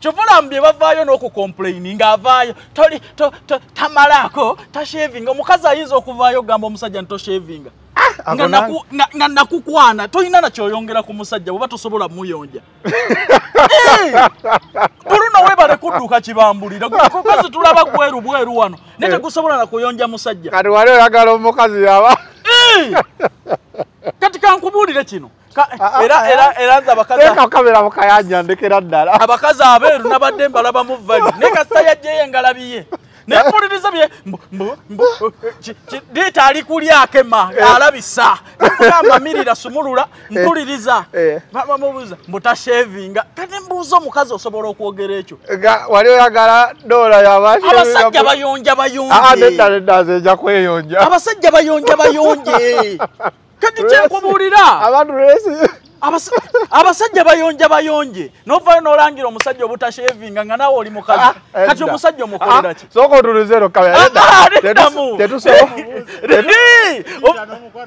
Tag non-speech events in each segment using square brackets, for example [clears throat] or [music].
kyovulamu bye bavaayo n'okukomplaini ng'avaayo to- tamalaako tashevinga omukazi ayinza okuvaayo ogamba omusajja ntoshevinga ako nga nakukwana tolina nakyoyongera ku musajja bweba tosobola muyonja tuluno [laughs] webale kudduka kibambulira. Kukazi tulaba bweru bweru wano. Naye tegusobola nakuyonja musajja. Kati wali oyagala omukazi yaba? [laughs] Kati kankubuulire kino. Ah, era ah, era era nze abakazi teeka kamera mukayanja ndekera ddala. Abakazi abeeru nabadde mbalaba mu vali. Naye kasita yajjeyo engalabiye nempuliriza bye. Mbu- ki- ki- liita ali kulyako ema alabisa nemugamba [laughs] mirira sumulula mpuliriza. Eh. bamubuuza mbutashevinga kati mbuuza omukazi osobola okwogera ekyo. Wali oyagala doola yaba abasajja bayonja nedda bayonje nedda nze nja kweyonja. Abasajja bayonja bayonje [laughs] kati kyenkubuulira abantu abasajja bayonja bayonje. Novayo nolangira omusajja obutashevinga nga nawe oli mukazi Ah, kati omusajja omukolera ki? sooka Ah,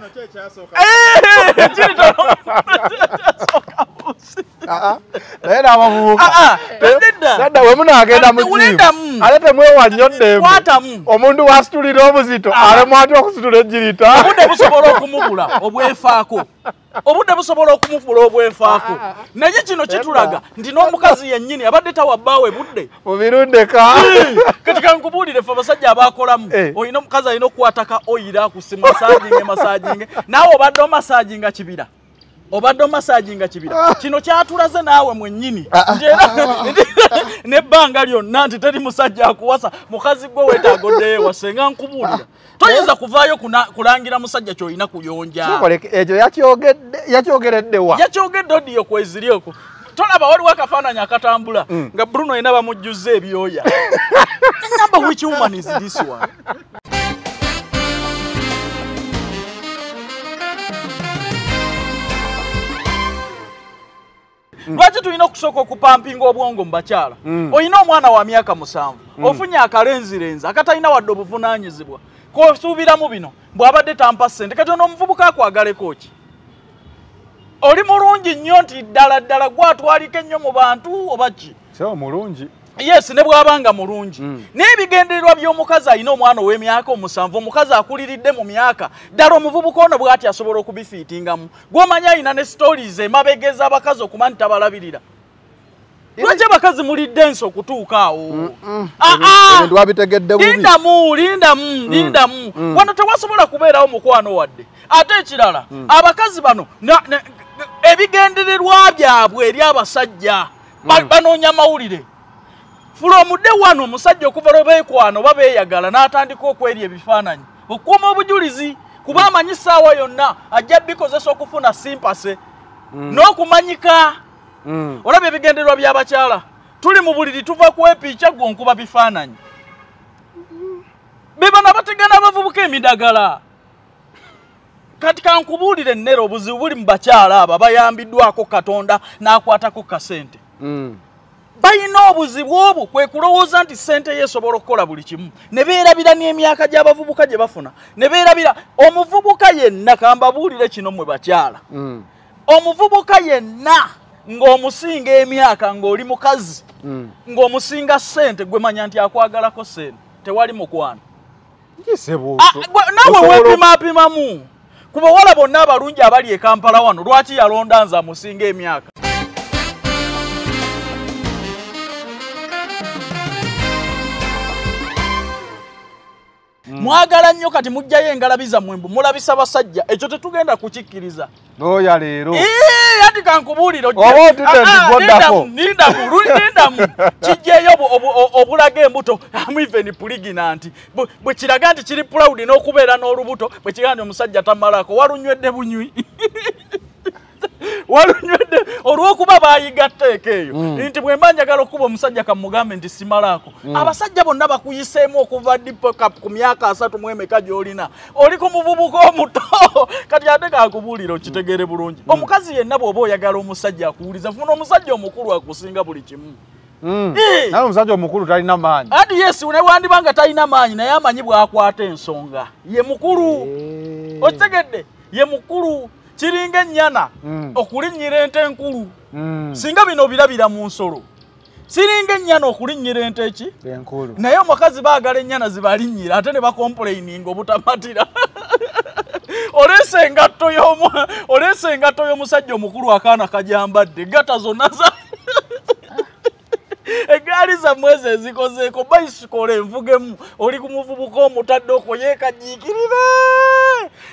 ki ekyasooka? Eh, kiri tono- kyasooka busi. naye n'abavubuka Ah, ah, nedda. nedda we munaagenda mu Ate temwewa nnyo ddembe. Omuntu wasitulira obuzito alemu ate okusitula ejjirita obudde busobola okumubula obwefaako obudde busobola okumubula obwefaako naye kino kitulaga nti n'omukazi yennyini abadde tawa bbaawe budde mubirundeka kati kankubuulire fe abasajja abakolamu Eh. olina omukazi alina okukwataka oyira akusi masajinge masajinge naawe obadde omasajinga kibira. Obadde omasajinga kibira. Kino kyatulaze naawe mwennyini. [laughs] Nebbanga lyonna nti teri musajja akuwasa. Mukazi gwe weetaaga oddeyo ewase nga nkubuulira toyinza kuvaayo kuna- kulangira musajja kyolina kuyonja. Ekyo yakyogeredde wa? Yakyogedde odiyo kweziri okwo? Tolaba waliwo akafaananyi akatambula nga bruno yina bamujjuza ebyoya. [laughs] Number which woman is this one? Lwaki tulina okusooka okupampinga obwongo mu bakyala? Olina omwana wa myaka musanvu ofunye akalenzirenzi akatalina wadde obuvunaanyizibwa kosuubiramu bino bw'abadde tampa ssente kati ono omuvubuka akwagaleko ki oli mulungi nnyo nti ddala ddala gwatwalika ennyo mu bantu oba ki? So mulungi. Yes ne bw'abanga mulungi. Naye ebigendererwa by'omukazi alina omwana ow'emyaka omusanvu omukazi akuliridde mu myaka ddala omuvubuka ono bw'ati asobola okubifiitingamu. Gw'omanyi alina ne stories emabegeza abakazi okuba nti tabalabirira lwaki abakazi mulidde ensi okutuuka awo? Ah, ah! ebintu wabitegedde bubi. Lindamu lindamu lindamu. wano tewasobola kubeerawo mukwano wadde. Ate ekirala abakazi bano ebigendererwa byabwe eri abasajja ba- banoonya mawulire. Fulomudde wano omusajja okuva lwe beekwano oba beeyagala n'atandika okwerya ebifaananyi. Okukuuma obujulizi kuba amanyi ssaawa yonna ajja bikozesa okufuna simpase. N'okumanyika Mm. Olaba ebigendererwa by'abakyala tuli mu buliri tuva kwepiica gwe nkuba bifaananyi. Be bano abategana abavubuka emidagala. Kati kankubuulire ennere obuzibu buli mu bakyala abo abayambiddwako katonda n'akwatako kasente. Mm. balina obuzibu obwo kwe kulowooza nti ssente ye esobola okukola buli kimu. Ne beerabira n'emyaka gy'abavubuka gye bafuna. Ne beerabira omuvubuka yenna kambabuulire kino mwe bakyala. Mm. omuvubuka yenna ng'omusinga emyaka ng'oli mukazi Mm. ng'omusinga ssente gwe manya nti akwagalako ssente tewali mukwano. Ah, naawe Osobola- weepimaapimamu ku bawala bonna abalungi abali e kampala wano lwaki yalonda nze amusinga emyaka mwagala nnyo kati mugjayo engalabi zammwe mbu mulabisa basajja. Ekyo tetugenda kukikkiriza. Looya leero. Ee, ati kankubuulira ojja- Oba otudde Ah, ah, ndikoddako. lindamu, lindamu lu- lindamu [laughs] kijjeeyo obu- obu- o- obulaga embuto. Amwiveni puliginanti bwe kiraga nti kiri proud n'okubeera n'olubuto bwe kiraga nti omusajja tamalako walunywedde bunywi [laughs] walunywedde olw'okuba baayiga tteeka eyo nti bwe mba njagala okuba omusajja kamugambe nti simalaako abasajja bonna bakuyiseemu okuva dipo ka- ku myaka asatu mu emeka gy'olina? Oli ku muvubuka omuto? [laughs] Kati ate kakubuulira okitegeere bulungi. Omukazi yenna bw'oba oyagala omusajja akuwuliza funa omusajja omukulu akusinga buli kimu. Mm. Naye omusajja omukulu talina maanyi. Andi yesi ne wandibanga talina maanyi naye amanyi bw'akwata ensonga. Ye mukulu. Okitegedde ye mukulu kiringa ennyana Mm. okulinnyira ente enkulu. Mm. singa bino obirabira mu nsolo. Siringa ennyana okulinnyira ente eki? Enkulu. Naye omukazi baagala ennyana zibalinnyira ate ne bakompuleininga obutamatira. [laughs] Oleese engatto oleese engatto y'omusajja omukulu akaana kajambadde gata zonna za [laughs] egaali zammwe ezo ezikozeeko bayisikola envugemu oli ku muvubuka omutadde okwo yeekajiikirire.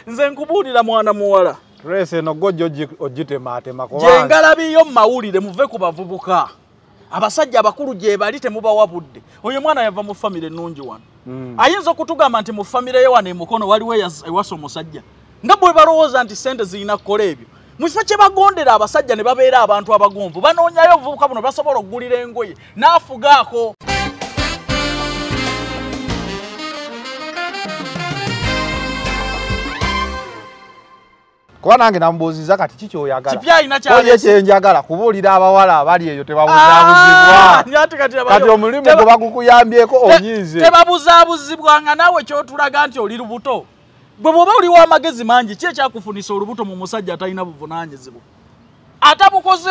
Nze nkubuulira mwana muwala tulese eno gojja ogitemaatema gye ngalabiyo mu mawulire muve ku bavubuka. Abasajja abakulu gye bali temubawa budde. Oyo mwana yava mu famire ennungi wano. Ayinza okutugamba nti mu famire ye wano emukono waliwo ewasa omusajja? Nga bwe balowooza nti sente zirina kukola ebyo mukifo kye bagondera abasajja ne babeera abantu abagonvu banoonyayo obuvubuka buno basobola okugulira engoye n'afugaako kuba nange namubuuziza kati ki kyoyagala? Kipya alina oye kyaleese. kyenjagala kubuulira abawala abali eyo Ah, [laughs] tebabuzaabuzibwa ate kati kati abayo- omulimu gwe bagukuyambyeko onyiize. tebabuzaabuzibwanga naawe kyotulaga nti oli lubuto. Bwe bwoba oli w'amagezi mangi ki ekyakufunisa olubuto mu musajja atalina buvunaanyizibwa? Atabukoze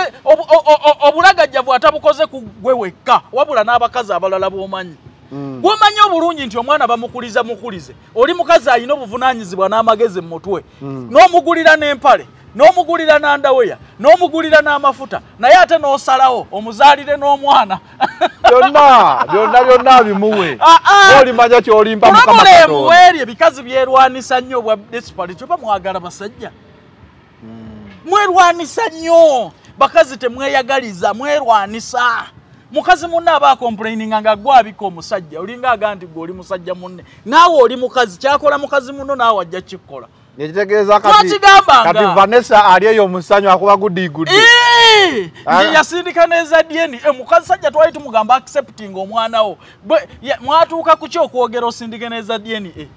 obulagajjavu atabukoze ku gwe wekka wabula n'abakazi abalala b'omanyi bw'omanyi obulungi nti omwana bamukuliza mukulize. Oli mukazi alina obuvunaanyizibwa n'amagezi mu mutwe. N'omugulira n'empale n'omugulira n'andaweya n'omugulira n'amafuta naye ate n'osalawo omuzaalire n'omwana. [laughs] Byonna byonna byonna bimuwe. Ah, ah. olimanya kyolimpa katonda? emuweeryo ebikazi byerwanisa nnyo obwa desipali kyoba mwagala basajja. Mwerwanisa nnyo. Bakazi temweyagaliza mwerwanisa mukazi munne aba akomplaininga nga gwe abika omusajja olinga aga nti gwe oli musajja munne. Naawe oli mukazi kyakola mukazi muno naawe ajja kikkola nekitegeeza kati vanessa ali eyo omusanyu akuba gudigudi Eee! Ah. Ye yasindika nezadyeni mukazi sajja twali tumugamba accepting omwana wo. Mwatuuka ku ki okwogera osindike nezadyeni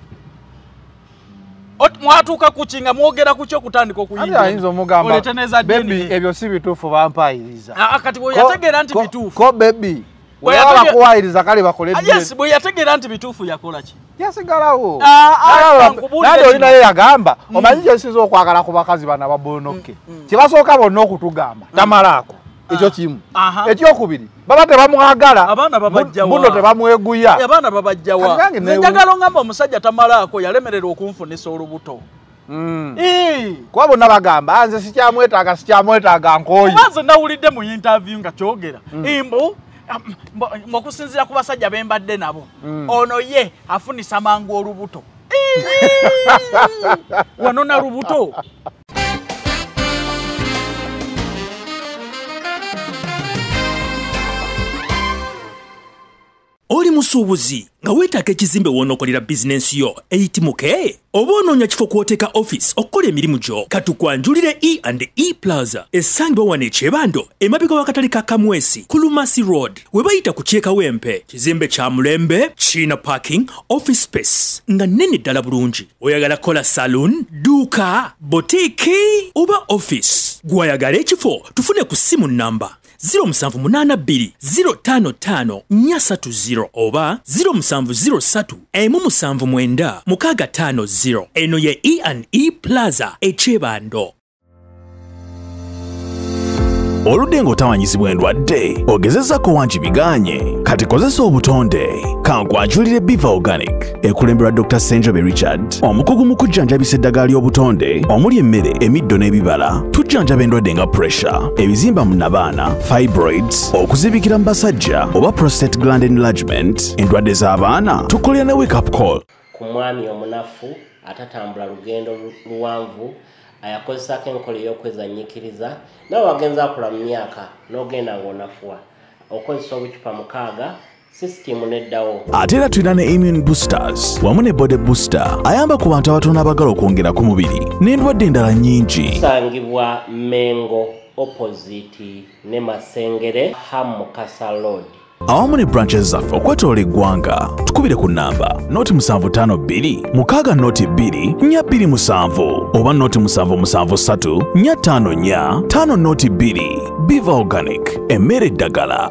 mwatuuka ku ki nga mwogera ku ki okutandika ate ayinza omugamba olete nezadyeni bebi ebyo si bituufu bampayiriza Ah, kati bwe yategeera nti bituufu. ko bebi bakuwayiriza kale bakole Ah, yategeera nti bituufu yakola ki? Yasigalawo. Ah, ah, nandi kino. olinaye yagamba omanyi kyesinza okwagala ku bakazi bano ababonoke kyebasooka bonna okutugamba tamalaako ekyo kimu. Aha. ekyokubiri baba tebamwagala. Buno tebamweguya. Abaana babajjawa njagala ongamba omusajja tamalaako yalemererwa okunfunisa olubuto. Mm. Ee. kuba bonna bagamba "Ah, nze sikyamwetaaga sikyamwetaaga nkooyi. Nze nawulidde mu interview nga kyogera. Imbu am- mbo- okusinziira ku basajja be mbadde nabo ono ye afunisa mangu olubuto. [laughs] Wanona lubuto oli musuubuzi nga weetaaga ekizimbe w'onookolera bizinensi yo eyitimuke oba onoonya kifo kw'oteeka offisi okukola emirimu gyo? Katukwanjulire e and e plaza essangibwa wano ekyebando emabega w'akatale ka kamwesi ku lumasi road. We bayita ku kyeka w'empe kizimbe kya mulembe china parking office space nga nnene ddala bulungi. Oyagala kukola saloon duuka botiiki oba offisi gwayagala ekifo tufune ku ssimu nnamba. 0244 0752055 oba 070317950 eno ye e and e plaza ekyebando oludde ng'otawanyizibwa endwadde ogezezako wangi biganye. Kati kozesa obutonde. Kankwanjulire biva organic ekulemberwa dr senjobe richard. Omukugu mu kujjanjabisa eddagala ly'obutonde omuli emmere emiddo n'ebibala. Tujjanjaba endwadde nga pressure ebizimba mu nabaana fibroids okuzibikira mu basajja oba prostate gland enlargement. Endwadde z'abaana tukolera ne wake up call. Ku mwami omunafu atatambula lugendo lu- luwanvu ayakozesako enkola ey'okwezanyikiriza nawe wagenza akula mu myaka n'ogenda ng'onafuwa. Okozesa obucupa mukaaga sisitimu neddawo. Ate era tulina ne immune boosters wamu ne body booster ayamba ku bantu abatono abagala okwongera ku mubiri. N'endwadde endala nnyingi. Tusangibwa mengo opposite ne masengere hamukasa road awamu ne branches zaffe okwetoola eggwanga. Tukubire ku namba noti 752 mukaaga noti 2 427 oba noti 773 454 5 noti 2 biva organic emmere eddagala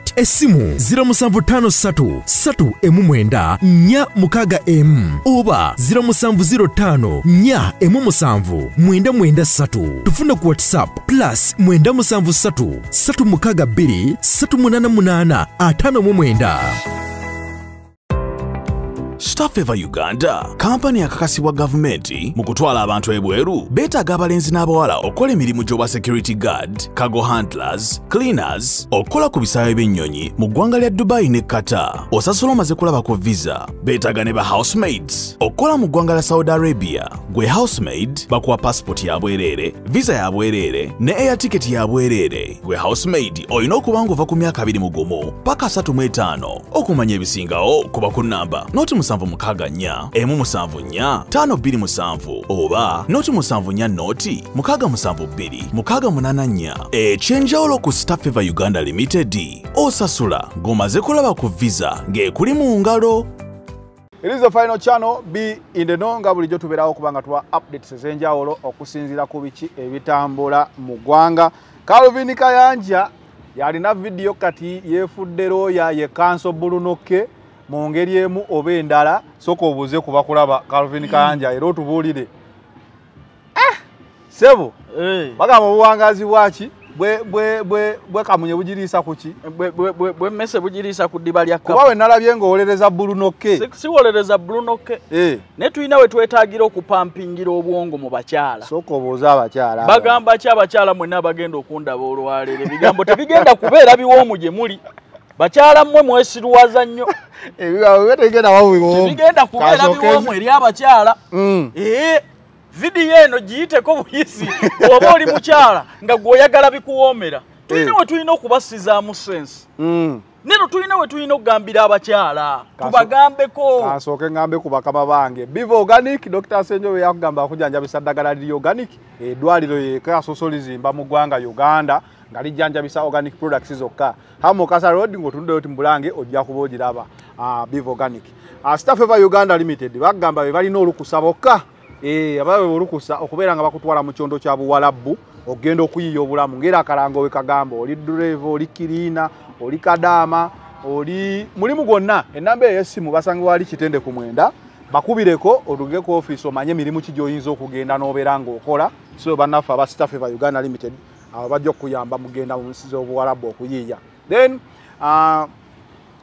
essimu 0753 3 4 6 m oba 0705 4 7 993 tufuna ku whatsapp plus 973 362 388 59 Staffeva Uganda. Kampani akakasibwa gavumenti mu kutwala abantu ebweru beetaaga abalenzi n'abawala okukola emirimu gy'obwa security guard cargo handlers cleaners okukola ku bisaawe by'ennyonyi mu ggwanga lya dubai ne qatar. Osasula omaze kulabako visa. Beetaaga ne ba housemaids okukola mu ggwanga lya saudi arabia. Gwe housemaid bakuwa passport ya bwereere visa ya bwereere ne air ticket ya bwereere. Gwe housemaid olina okuba ng'ova ku myaka 21 paka 35 okumanya ebisingawo kuba ku namba noti musanvu mukaaga nnya emu musanvu nnya ttaano bbiri musanvu oba noti musanvu nnya noti mukaaga musanvu bbiri mukaaga munaana nnya. Ekyenjawulo ku staffeva uganda limited osasula ng'omaze kulaba ku visa ng'ekuli mu ngalo. The final channel be in the know nga bulijjo tubeerawo kubanga tuwa updates ez'enjawulo okusinziira ku biki ebitambula mu ggwanga. Calvin Kayanja yalina vidiyo kati yeefudde looya ye kanso bulunokke mu ngeri emu oba endala soka obuuze kuba kulaba Calvin Kayanja era otubuulire. Ah! sebo Eh, bagamba obuwangazi bwaki bwe bwe bwe bwe kamunye bugiriisa ku ki? Bwe- bwe- bwe- bwemmese bugiriisa ku ddiba lya kuba we nalabye ng'owolereza bulunokke Si- siwolereza bulunoke. Eh, naye tulina we twetaagira okupampingira obwongo mu bakyala. Sooka obuuze abakyala bagamba ki abakyala mwenna abagenda okundaba olwaleero? Ebigambo tebigenda kubeera biwoomu gye muli bakyala mmwe mwesirwaza nnyo. [laughs] Tebigenda kubeera biwoomu eri abakyala. Mm. ee vidiyo eno giyiteko buyisi oba oli mukyala nga gweoyagala bikuwoomera tulina Eh. we tulina okubasizaamu sensi Mm. neno tulina we tulina okugambira abakyala tubagambeko. Kansooke ngambe ku bakama bange. Biva organic dr. Senjo we yakugamba okujanjabisa ddagala liri organic eddwaliro yeka soso lizimba mu ggwanga uganda nga lijjanjabisa organic products zokka. Hamo kasa road ng'otunuddeyo ti mubulange ojja kuba ogiraba ah, biva organic. Ah, staff eva uganda limited bagamba be balina olukusa bokka. Eh, abawe olukusa okubeera nga bakutwala mu kyondo kya buwalabbu ogenda okuyiya obulamu ng'era akalango we kagamba oli dureva oli kiriina oli kadaama oli mulimu gwonna. Enamba ey'essimu basangibwa wali kitende ku mwenda bakubireko otuge ku ofiisi omanye emirimu ki gy'oyinza okugenda n'obeera ng'okola. So bannaffe aba staff eva uganda limited abo bajja okuyamba mugenda mu nsi z'obuwalabbu okuyiiya. Then uh,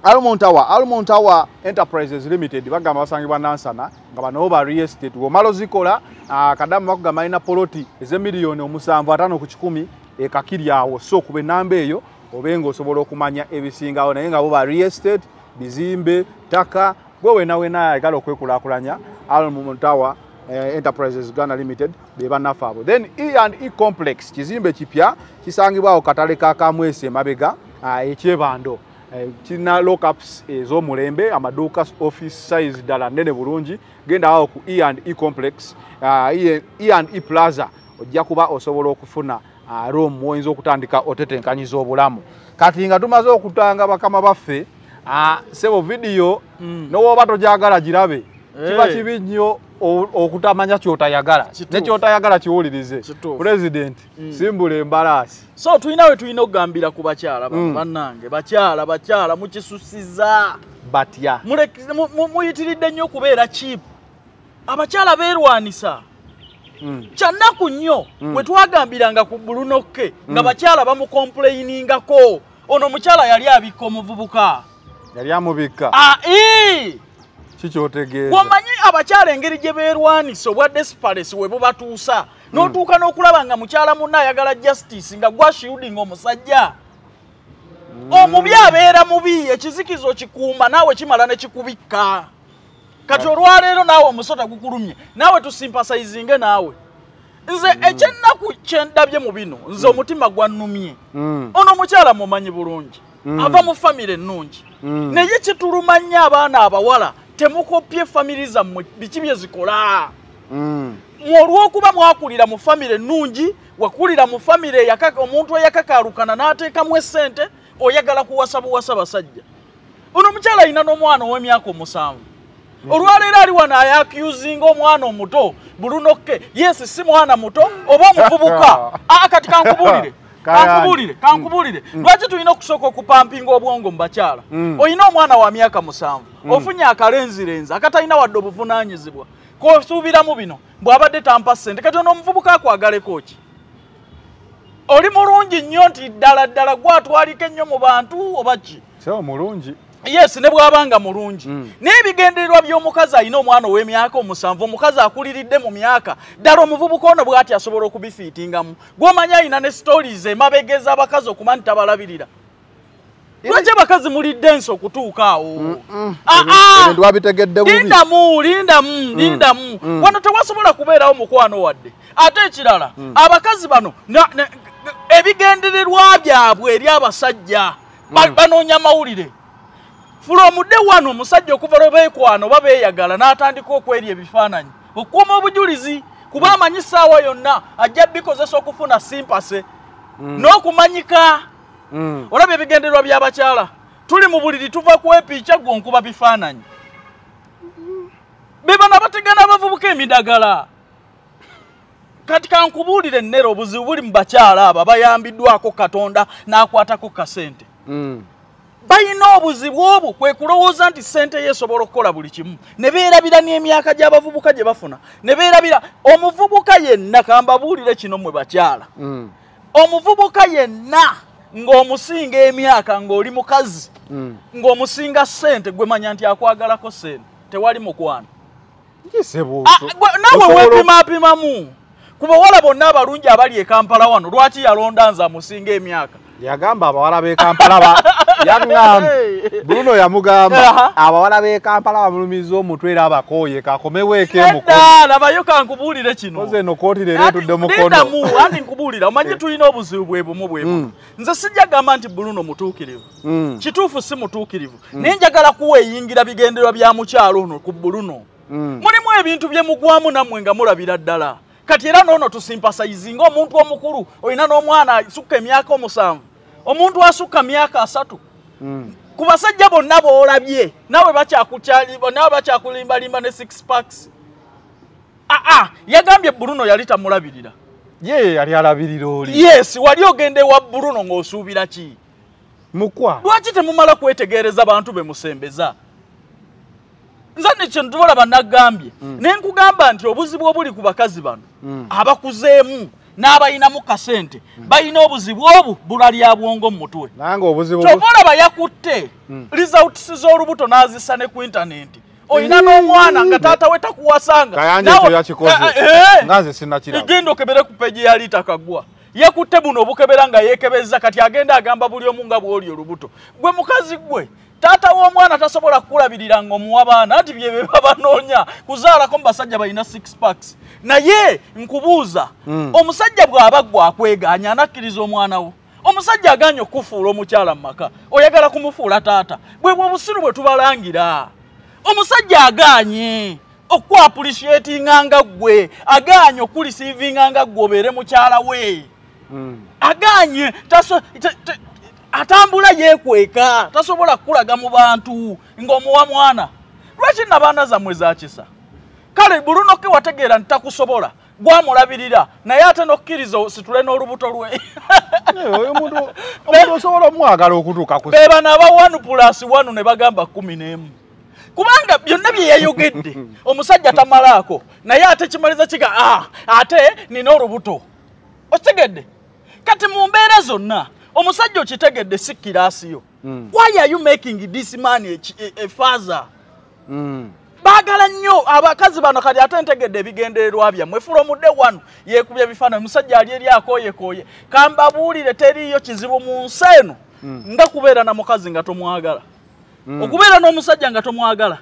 Almond Tower, Almond Tower Enterprises Limited bagamba basangibwa Nansana nga bano ba real estate. Womalo zikola uh, kadamu bakugamba alina poloti ez'emiliyoni omusanvu ataano ku kikumi ekakiri awo. So kuba enamba eyo obe ng'osobola okumanya ebisingawo naye nga bo ba real estate bizimbe ttaka gwe wena wena ayagala okwekulaakulanya Almond Tower eh, Enterprises Uganda Limited be bannaffe abo. Then E&E Complex kizimbe kipya kisangibwawo katale ka Kamwese emabega uh, ekyebando. Eh, kirina lockups ez'omulembe amaduuka office size ddala nnene bulungi genda awo ku E&E complex. Uh, E&E plaza ojja kuba osobola okufuna uh, room woyinza okutandika otetenkanyiza obulamu kati nga tumaze okutanga bakama baffe sebo vidiyo Mm. nowooba togyagala girabe kiba kibi nnyo okutamanya kyotayagala. Kituufu. nekyotayagala kiwulirize. Pulezidenti simbula embalaasi. So tulina we tulina okugambira ku bakyala Mm. bannange. Bakyala bakyala mukisusiza batya. Muyitiridde nnyo okubeera kiipu abakyala beerwanisa. Mm. kyannaku nnyo Mm. bwe twagambiranga ku bulunokke nga bakyala bamukompulayiningako ono omukyala yali abikka omuvubuka. Yali amubikka. Ee! Kikyotegeeza bw'omanyi abakyala engeri gye beerwanisa obwa desperesi we bubatuusa n'otuuka n'okulaba nga mukyala munna ayagala justice nga gwashielding omusajja. Omubi abeera mubi ekizikizo kikuuma naawe kimala ne kikubikka. Kati olwaleero naawe omusota gukulumye naawe tusimpasayizinge naawe. Nze ekyennaku kyendabye mu bino nze omutima gwannumye ono omukyala mumanyi bulungi ava mu famire ennungi. Naye kituluma nnyo abaana abawala temukopye famiri zammwe biki bye zikola? Mm. olw'okuba mwakulira mu famire ennungi wakulira mu famire omuntu eyakakalukana n'ateekamu essente oyagala kuwasa buwasa basajja. Ono omukyala alina n'omwana ow'emyaka omusanvu. Olwaleero ali wano ayakusinga omwana omuto bulunokke yesi si mwana muto oba omuvubuka? [laughs] Aa kati kankubulire. Kankubulire kankubulire. Lwaki tulina okusooka okupampinga obwongo mu bakyala? Mm. olina omwana wa myaka musanvu ofunye akalenzirenzi akatalina wadde obuvunaanyizibwa kosuubiramu bino bw'abadde tampa ssente kati ono omuvubuka akwagaleko ki oli mulungi nnyo nti ddala ddala gwatwalika ennyo mu bantu oba ki? Seo mulungi yes ne bw'abanga mulungi. Mm. naye ebigendererwa by'omukazi alina omwana ow'emyaka omusanvu omukazi akuliridde mu myaka ddala omuvubuka ono bw'ati asobola okubifiitingamu. Gw'omanyi alina ne stories emabegeza abakazi okuba nti tabalabirira lwaki abakazi mulidde ensi okutuuka awo? Ah, ah! ebintu babitegedde bubi. Lindamu lindamu lindamu. wano tewasobola kubeerawo mukwano wadde. Ate ekirala abakazi bano ebigendererwa byabwe eri abasajja ba- banoonya mawulire fulomudde wano omusajja okuva lwe beekwana oba beeyagala n'atandika okwerya ebifaananyi. Okuuma obujulizi kuba amanyi ssaawa yonna ajja bikozesa okufuna simpase. N'okumanyika. Mm. olabye ebigendererwa by'abakyala tuli mu buliri tuva kwepiica gwe onkuba bifaananyi. Be bano abategana abavubuka emidagala. Kati kankubuulire ennere obuzibu buli mu bakyala abo abayambiddwako katonda n'akwatako kasente. Balina obuzibu obwo kwe kulowooza nti sente ye esobola okukola buli kimu ne beerabira n'emyaka gy'abavubuka gye bafuna ne beerabira omuvubuka yenna kambabuulire kino mwe bakyala Mm. omuvubuka yenna ng'omusinga emyaka ng'oli mukazi Mm. ng'omusinga ssente gwe manya nti akwagalako ssente tewali mukwano. Ah, Osobola- weepimaapimamu ku bawala bonna abalungi abali e kampala wano lwaki yalonda nze amusinga emyaka yagamba abawala b'e kampala ba [laughs] yaŋŋambye bruno yamugamba abawala b'e kampala bamulumiza omutwe era abakooye nedda labayo kankubuulire kino. Koze eno kooti leero etudde mukono nendamu andi nkubuulira? [laughs] Omanyi tulina obuzibu bwe bumu bwe bumu. Nze sijja gamba nti buluno mutuukirivu. Mm. kituufu si mutuukirivu. Naye njagala kuweeyingira bigendererwa bya mukyalo ono ku buluno Mm. mulimu ebintu bye mugwamu nammwe nga mulabira ddala. Kati era noono tusimpasayizinga omuntu omukulu olina n'omwana asukka emyaka omusanvu omuntu asukka myaka asatu. Mm. ku basajja bonna boolabye. Nawe bakyakukyali- nawe bakyakulimbalimba ne six packs. Aa yagambye bruno yali tamulabirira. Ye yali alabirira oli. Yes wali ogenda ewa bruno ng'osuubira ki? Mukwa. Lwaki temumala kwetegereza bantu be musembeza? Nze nekyo tulaba nagambye naye nkugamba nti obuzibu obuli ku bakazi bano abakuzeemu n'abalinamu kasente balina obuzibu obwo bulalya bwongo mu mutwe. Olaba yakutte results z'olubuto n'azissa ne ku intaneti olina n'omwana nga taata we takuwasanga Eh, eh, sinnakiraba genda okebere ku peji yali itakagwa yekutte buno obukebera nga yeekebeza kati agenda agamba buli omu nga bw'oli olubuto. Gwe mukazi gwe taata w'omwana tasobola kukulabirira ng'omuwa baana anti bye be babanoonya kuzaalako mu basajja balina six packs. Naye nkubuuza omusajja bw'aba gwe akweganya anakkiriza omwana wo? Omusajja aganye okufuula omukyala mu maka oyagala kumufuula taata. Bwe bwe obusiru bwe tubalangira. Omusajja aganye okwapulisyetinga nga ggwe aganye okulisiivinga nga ggwe obeere mukyala we. Mm. Atambula yeekweka tasobola kukulaga mu bantu ng'omuwa mwana. Lwaki nabaana zammwe zakisa kale bulunoke wategeera nti takusobola gwamulabirira naye ate nokkiriza situle n'olubuto lwe. Eh, omuntu [laughs] osobola omwagala okutuuka ku be bano aba one plus one ne bagamba kumi n'emu. Kubanga byonna bye yayogedde [laughs] omusajja tamalaako naye ate kimaliza kiga ah, ate nina olubuto. Okitegedde? Kati mu mbeera zonna omusajja okitegedde si kiraasiyo. Why are you making this man a, a, a father? Mm. baagala nnyo abakazi bano kati ate ntegedde ebigendererwa byammwe. Fulomudde wano yeekubya bifaananyi musajja ali eri akooyekooye kambabuulire teriiyo kizibu mu nsi eno nga kubeera na mukazi nga tomwagala. Okubeera n'omusajja nga tomwagala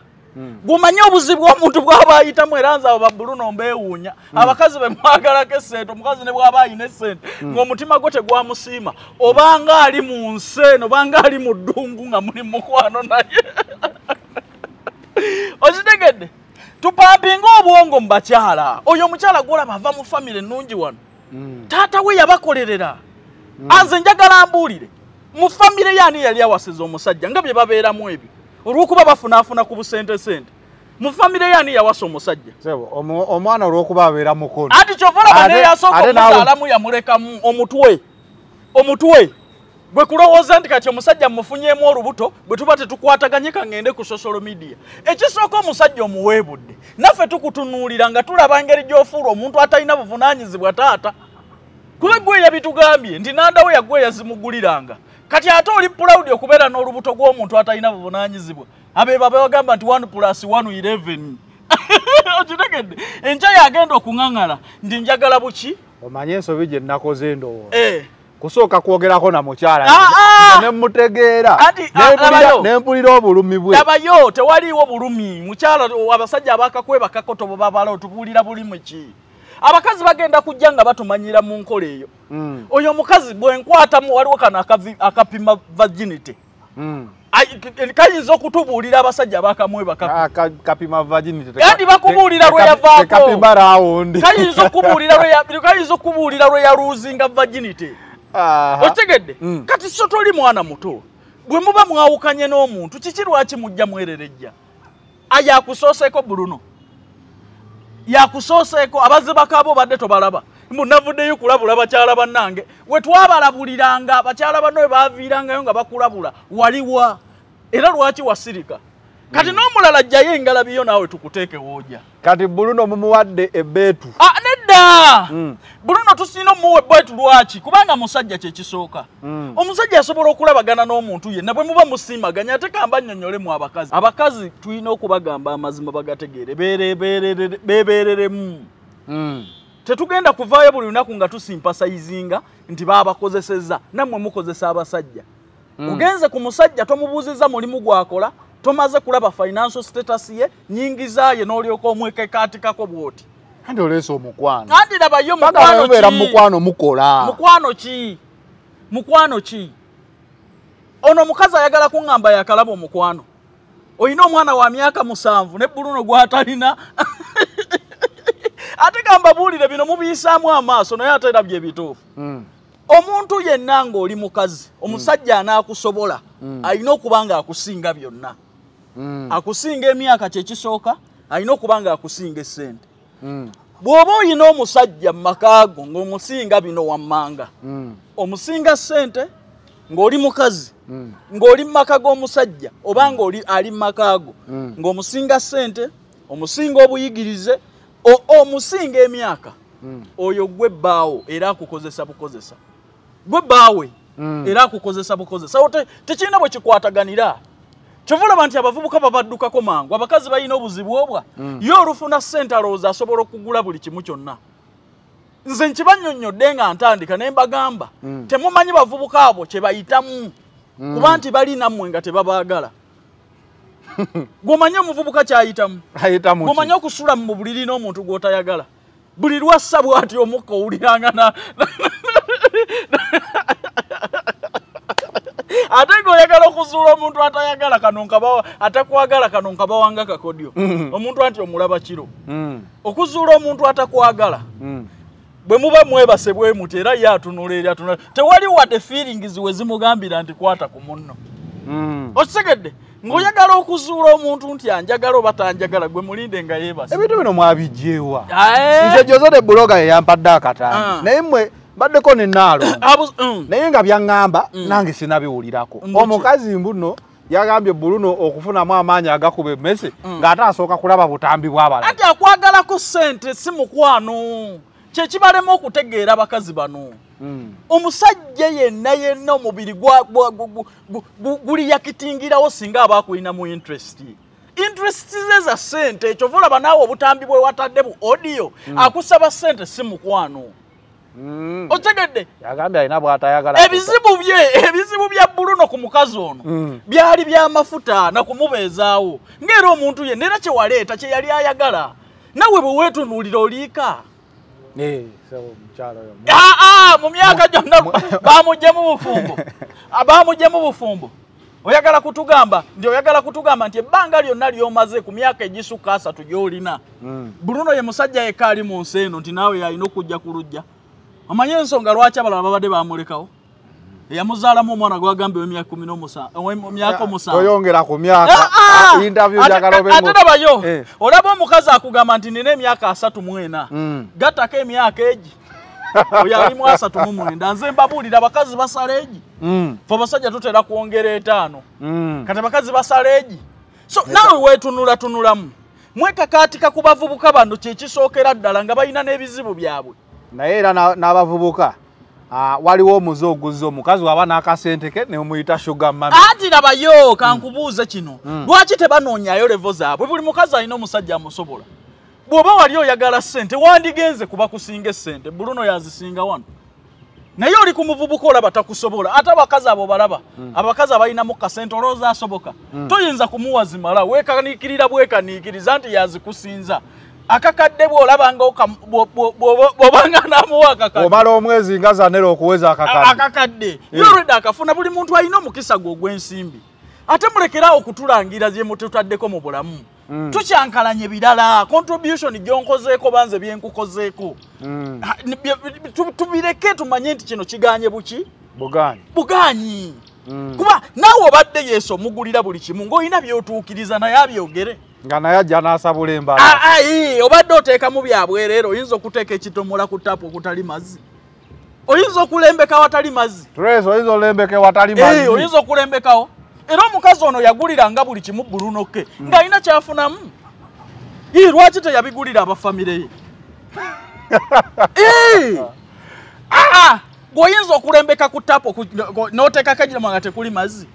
gumanye obuzibu omuntu bw'aba ayitamu era nze abo babuluno mbeewuunya abakazi bemwagalako esente omukazi ne bw'aba ayina esente ng'omutima gwe tegwamusiima obanga ali mu nsi eno obanga ali mu ddungu nga muli mukwano naye. [laughs] Okitegedde? Tupampinga obwongo mu bakyala. Oyo omukyala gwolaba ava mu famire ennungi wano. Taata we yabakolerera. Anze njagala mbuulire. Mu famire yaani yali awasiza omusajja? Nga bye babeeramu ebyo olw'okuba bafunaafuna ku busente sente mu famire yaani yawasa omusajja? Omwana olw'okuba abeera mukono. Anti kyova olaba Ate- neyasooka omuzaalamu yamulekamu omutwe. Omutwe. Bwe kulowooza nti kati omusajja mmufunyeemu olubuto bwe tuba tetukwataganye kaŋŋende ku social media. Ekisooka omusajja omuweebudde naffe tukutunuulira nga tulaba engeri gy'ofuula omuntu atalina buvunaanyizibwa taata. Kuba gwe yabitugambye nti nandawe yagwe yazimuguliranga kati ate oli pulawudi okubeera n'olubuto gw'omuntu atalina buvunaanyizibwa? Abeeba bewagamba nti 1 plus 1 11 [laughs] okitegedde? Enkya yagenda okuŋaŋala. Ndi njagala buki? Omanye ensobi gye nakoze endowooza Eh, kusooka kwogerako na mukyala. Ah, ah! ne mutegeera ah, labayo. nempulira obulumi bwe. Labayo tewaliiwo bulumi. Mukyala abasajja abakakweba kakoto bwe babala otubuulira bulimi ki abakazi bagenda kujja nga batumanyira mu nkola eyo. Mm, oyo omukazi bwenkwatamu waliwo kano akapima virginity. Mm. Kayinza okutubuulira abasajja abakamweba kakoto Ah, bakubuulira Te- lwe te- yavaako. tekapima rawundi [laughs] kayinza okubuulira lwe yaluuzinga virginity. Okitegedde Mm. kati so toli mwana muto bwe muba mwawukanye n'omuntu kiki lwaki mujja mwererejja aye akusooseeko buluno yakusooseeko abazibakabo badde tobalaba. Munavuddeyo kulabula bakyala bannange. We twabalabuliranga bakyala banno we baaviirangayo nga bakulabula waliwa. Era lwaki wasirika kati n'omulala ajjayo engalabiyo naawe tukuteeke wooja kati buluno mumuwadde ebeetu Ah, nedda! Mm. buluno tusiina omuwa bwetu lwaki? Kubanga musajja kyekisooka Mm. omusajja asobola okulabagana n'omuntu yenna bwe muba musiimaganya ate kamba nnyonnyolemu abakazi. Abakazi tulina okubagamba amazima bagategeere. Beebeereremu. Mm. tetugenda kuvaayo buli lunaku nga tusimpasayizinga nti baabakozesezza nammwe mukozesa abasajja. Ogenze ku musajja tomubuuziza mulimu gwakola tomaze kulaba financial status ye nyingiza ye n'olyoka omwekekaatikako bw'oti. Andi oleesa omukwano. Andi labayo bagala mukwano mubeera ki? mu mukwano mukola. Mukwano ki? Mukwano ki? Ono omukazi ayagala kuŋŋamba yakalaba omukwano. Olina omwana wa myaka musanvu ne buluno gwatalina. [laughs] Ate gambabuulire bino mubiyisaamu amaaso naye ate era bye bituufu. Mm. omuntu yenna ng'oli mukazi omusajja anaakusobola alina okuba nga akusinga byonna. Akusinga emyaka kyekisooka alina okuba nga akusinga essente Mm. bw'oba oyina omusajja mu makaago ng'omusinga bino wammanga Mm. omusinga ssente ng'oli mukazi Mm. ng'oli mu maka g'omusajja oba ng'oli ali mu makaago Mm. ng'omusinga ssente omusinga obuyigirize omusinga emyaka Mm. oyo gwe bbaawo era akukozesa bukozesa gwe bbaawe Mm. era akukozesa bukozesa tekirina bwe kikwataganira kyova olaba nti abavubuka babaddukako mangu abakazi balina obuzibu obwa ye olufuna ssente alowooza asobola okugula buli kimu kyonna nze nkibannyonnyodde nga ntandika ne mbagamba temumanyi bavubuka abo kye bayitamu kuba nti bali nammwe nga tebabaagala gwomanyi omuvubuka kyayitamu gwomanyi okusula mu buliri n'omuntu gw'otayagala buli lwassa bw'ati omukka owuliranga na ate ng'oyagala okuzuula omuntu atayagala kano nkabawa atakwagala kano nkabawanga kakodyo omuntu anti omulaba kiro Mm. okuzuula omuntu atakwagala Mm. bwe muba mwebase bwe muti era ye atunula eri atunula tewali wadde feelings we zimugambira nti kwata ku munno Mm. okitegedde ng'oyagala okuzuula omuntu nti anjagala oba tanjagala gwe mulinde nga yeebase ebintu bino mwabijjeewa Ae. nze joze de buloga yeyampadde akataano Ah. naye mmwe baddeko Abu- [clears throat] mm. naye nga byaŋŋamba nange sinabiwulirako. Omukazi mbuno yagambye buluno okufunamu amaanyi agakuba emmese ng'ate asooka kulaba butambi bw'abalala anti akwagalako ssente si mukwano. Kyekibalema okutegeera abakazi bano. Mm. omusajja yenna yenna omubiri guli yakitingirawo singa aba akulinamu interest. Interest ze za ssente kyova olaba naawe obutambi bwe watadde bu audio. Akusaba ssente si mukwano. Mm. Otegedde. Yagambye alina bw'atayagala. Ebizibu bye ebizibu bya buluno ku mukazi ono Mm. byali byamafuta nakumubeezaawo ngaera omuntu ye nera kyewaleeta kye yali ayagala nawe bwe weetunuulira oliika. Eh, so omukyalo oyo aa mu myaka gyonna [laughs] bamuggyemu bufumbo. Ah, bamuggyemu bufumbo. Oyagala kutugamba nti oyagala kutugamba nti ebbanga lyonna lyomaze ku myaka egisukka asatu gy'olina. Mm. bruno ye musajja yekka ali mu nsi eno nti naawe yalina okujja ku lujja omanye ensonga lwaki abalala babadde bamulekawo eyamuzaalamu omwana gwagambye w'emyaka kumi n'omyaka omusanvu toyongera ku myaka Ah, ah! nabayo Eh. olaba omukazi akugamba nti nina emyaka asatu mu ena Mm. gattako emyaka egi [laughs] oyo alimu asatu mu mwenda nze mbabuulira abakazi basala egi Mm. fe abasajja tutera kwongera etaano Mm. kati abakazi basala egi so naawe weetunulatunulamu mwekakaatika ku bavubuka bano kyekisookera ddala nga balina n'ebizibu byabwe naye era na- n'abavubuka waliwo omuze oguze omukazi waba n'akasente ke nemuyita sugar mami ati labayo kankubuuze kino lwaki tebanoonyayo levo zaabwe? Buli mukazi alina omusajja amusobola. Bw'oba wali oyagala ssente wandigenze kuba kusinga essente buluno yazisinga wano. Naye oli ku muvubuka olaba takusobola ate abakazi abo balaba abakazi abalinamu kasente olowooza asoboka toyinza kumuwa zimala weekaniikirira bwekaniikiriza nti yazikusinza akakadde bw'olabanga oka- bwo- bwo- bwo- bw'obanga namuwa akakadde. Omala omwezi nga zanera okuweza akakadde. Akakadde. Yolwedde akafuna buli muntu alina omukisa gwe ogw'ensimbi. Ate mulekerawo okutulangira bye mututaddeko mu bulamu. Tukyankalanye birala. Contribution gyonkozeeko banze byenkukozeeko Mm. Tu- tubireke tumanye nti kino kiganye buki? Buganyi buganyi Mm. kuba naawe obadde yesu omugulira buli kimu ng'olina byotuukiriza naye abyogere nga naye ajja n'asabula embala. Ah, ah, obadde oteekamu byabwereero oyinza okuteeka ekitomola ku tapu okutali mazzi. Oyinza okulembeka watali mazzi. Oyinza olembeke watali Eh, mazzi? oyinza okulembekawo. Era omukazi ono yaguliranga buli kimu bulunoke ng'alina kyafunamu. Ii lwaki teyabigulira abafamire ye? [laughs] Ii! Ah, gweoyinza okulembeka ku tapu n'oteekako ekiramo nga tekuli mazzi?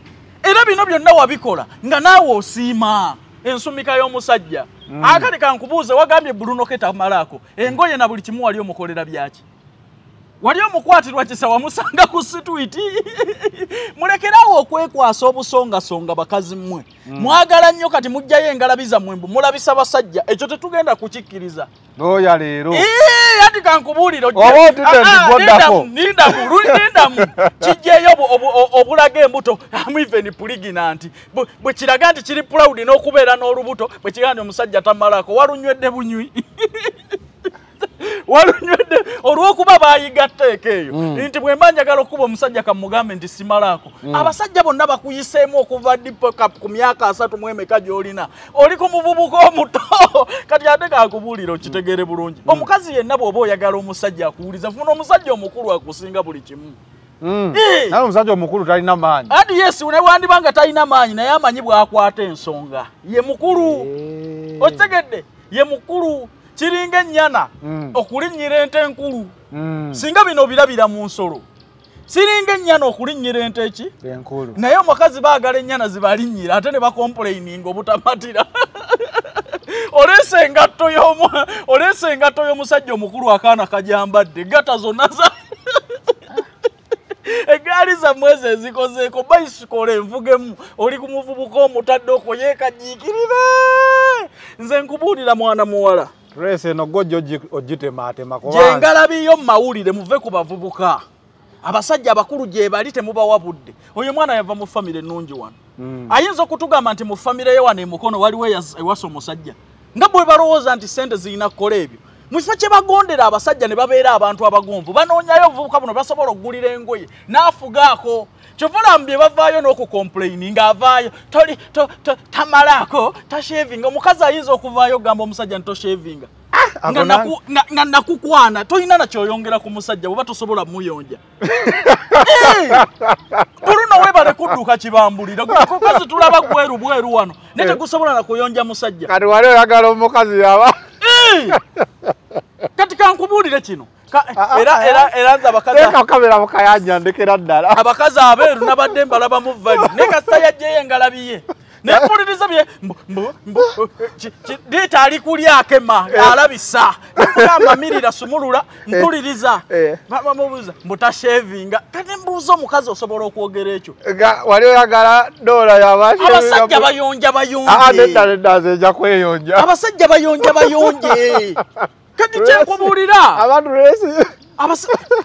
Era bino byonna wabikola nga naawe osiima ensumika y'omusajja. Akali kankubuuze wagambye bulunoke tamalaako engoye na buli kimu wali omukolera byaki? Wali omukwatirwa kisa wamusanga ku situiti [laughs] mulekerawo okwekwasa obusongasonga bakazi mmwe. Mwagala nnyo kati mugjayo engalabi zammwe mbu mulabisa basajja. Ekyo tetugenda kukikkiriza. N'oya leero. Ee, ati kankubuulira Ah, ah, ndigoddako. lindamu, lindamu lu- lindamu [laughs] kijjeeyo obu- obu- o- obulaga embuto. Amiveni puliginanti bwe kiraga nti kiri proud n'okubeera n'olubuto bwe kiraga nti omusajja tamalako walunywedde bunywi [laughs] [laughs] walunywedde olw'okuba baayiga tteeka eyo nti bwe mba njagala okuba omusajja kamugambe nti simalaako abasajja bonna bakuyiseemu okuva dipoka ku myaka asatu mu emeka gy'olina. Oli ku muvubuka omuto. [laughs] Kati ate kakubuulira okitegeere bulungi. Omukazi yenna bw'oba oyagala omusajja akuwuliza funa omusajja omukulu akusinga buli kimu. Mm. Naye omusajja omukulu talina maanyi. Andi yes ne wandiba nga talina maanyi naye amanyi bw'akwata ensonga. Ye mukulu. Okitegedde ye mukulu kiringa ennyana Mm. okulinnyira ente enkulu. Mm. singa bino birabira mu nsolo. Siringa ennyana okulinnyira ente ki enkulu. Naye omukazi baagala ennyana zibalinnyira ate ne bakompuleininga obutamatira. [laughs] Oleese engatto oleese engatto y'omusajja omukulu akaana kajambadde. Gata zonna za [laughs] egaali zammwe ezo ezikozeeko baisikola envugemu oli ku muvubuka omutadde okwo yeekajiikirire. Nze nkubuulira mwana muwala tres eno gojja ogi- ogitemaatema gye kubanga ngalabiyo mu mawulire muve ku bavubuka. Abasajja abakulu gye bali temubawa budde. Oyo mwana yava mu famire ennungi wano. Ayinza okutugamba nti mu famire ye wano emukono waliwo eyas- ewasa omusajja? Nga bwe balowooza nti sente zirina kukola ebyo mu kifo kye bagondera abasajja ne babeera abantu abagonvu banoonyayo obuvubuka buno basobola okugulira engoye n'afugaako kyovulamu bye bavaayo n'okukompulayini ng'avaayo toli to- to- tamalaako tashevinga omukazi ayinza okuvaayo okugamba omusajja nti toshevinga ako nga nakukwana tolina nakyoyongera ku musajja bweba tosobola muyonja. [laughs] Tuluno webale kudduka kibambulira kukazi tulaba bweru bweru wano. Naye tegusobola nakuyonja musajja. Kati wali oyagala omukazi yaba? Eh! [laughs] kati kankubuulire kino Ah, era ah, teeka kamera mu kayanja ndekera ddala. [laughs] Abakazi abeeru nabadde mbalaba mu vali ne kasita yajjeyo engalabi ye nempuliriza bye liita ali kulyako ema alabisa nemugamba [laughs] mirira sumulula mpuliriza. Eh. bamubuuza mbutashevinga kati mbuuza omukazi osobola okwogera ekyo? Wali oyagala dola yabashe abasajja bayonja Ah, bayonje nedda nedda nze nja kweyonja. Abasajja bayonja bayonje [laughs] kati kyenkubuulira abantu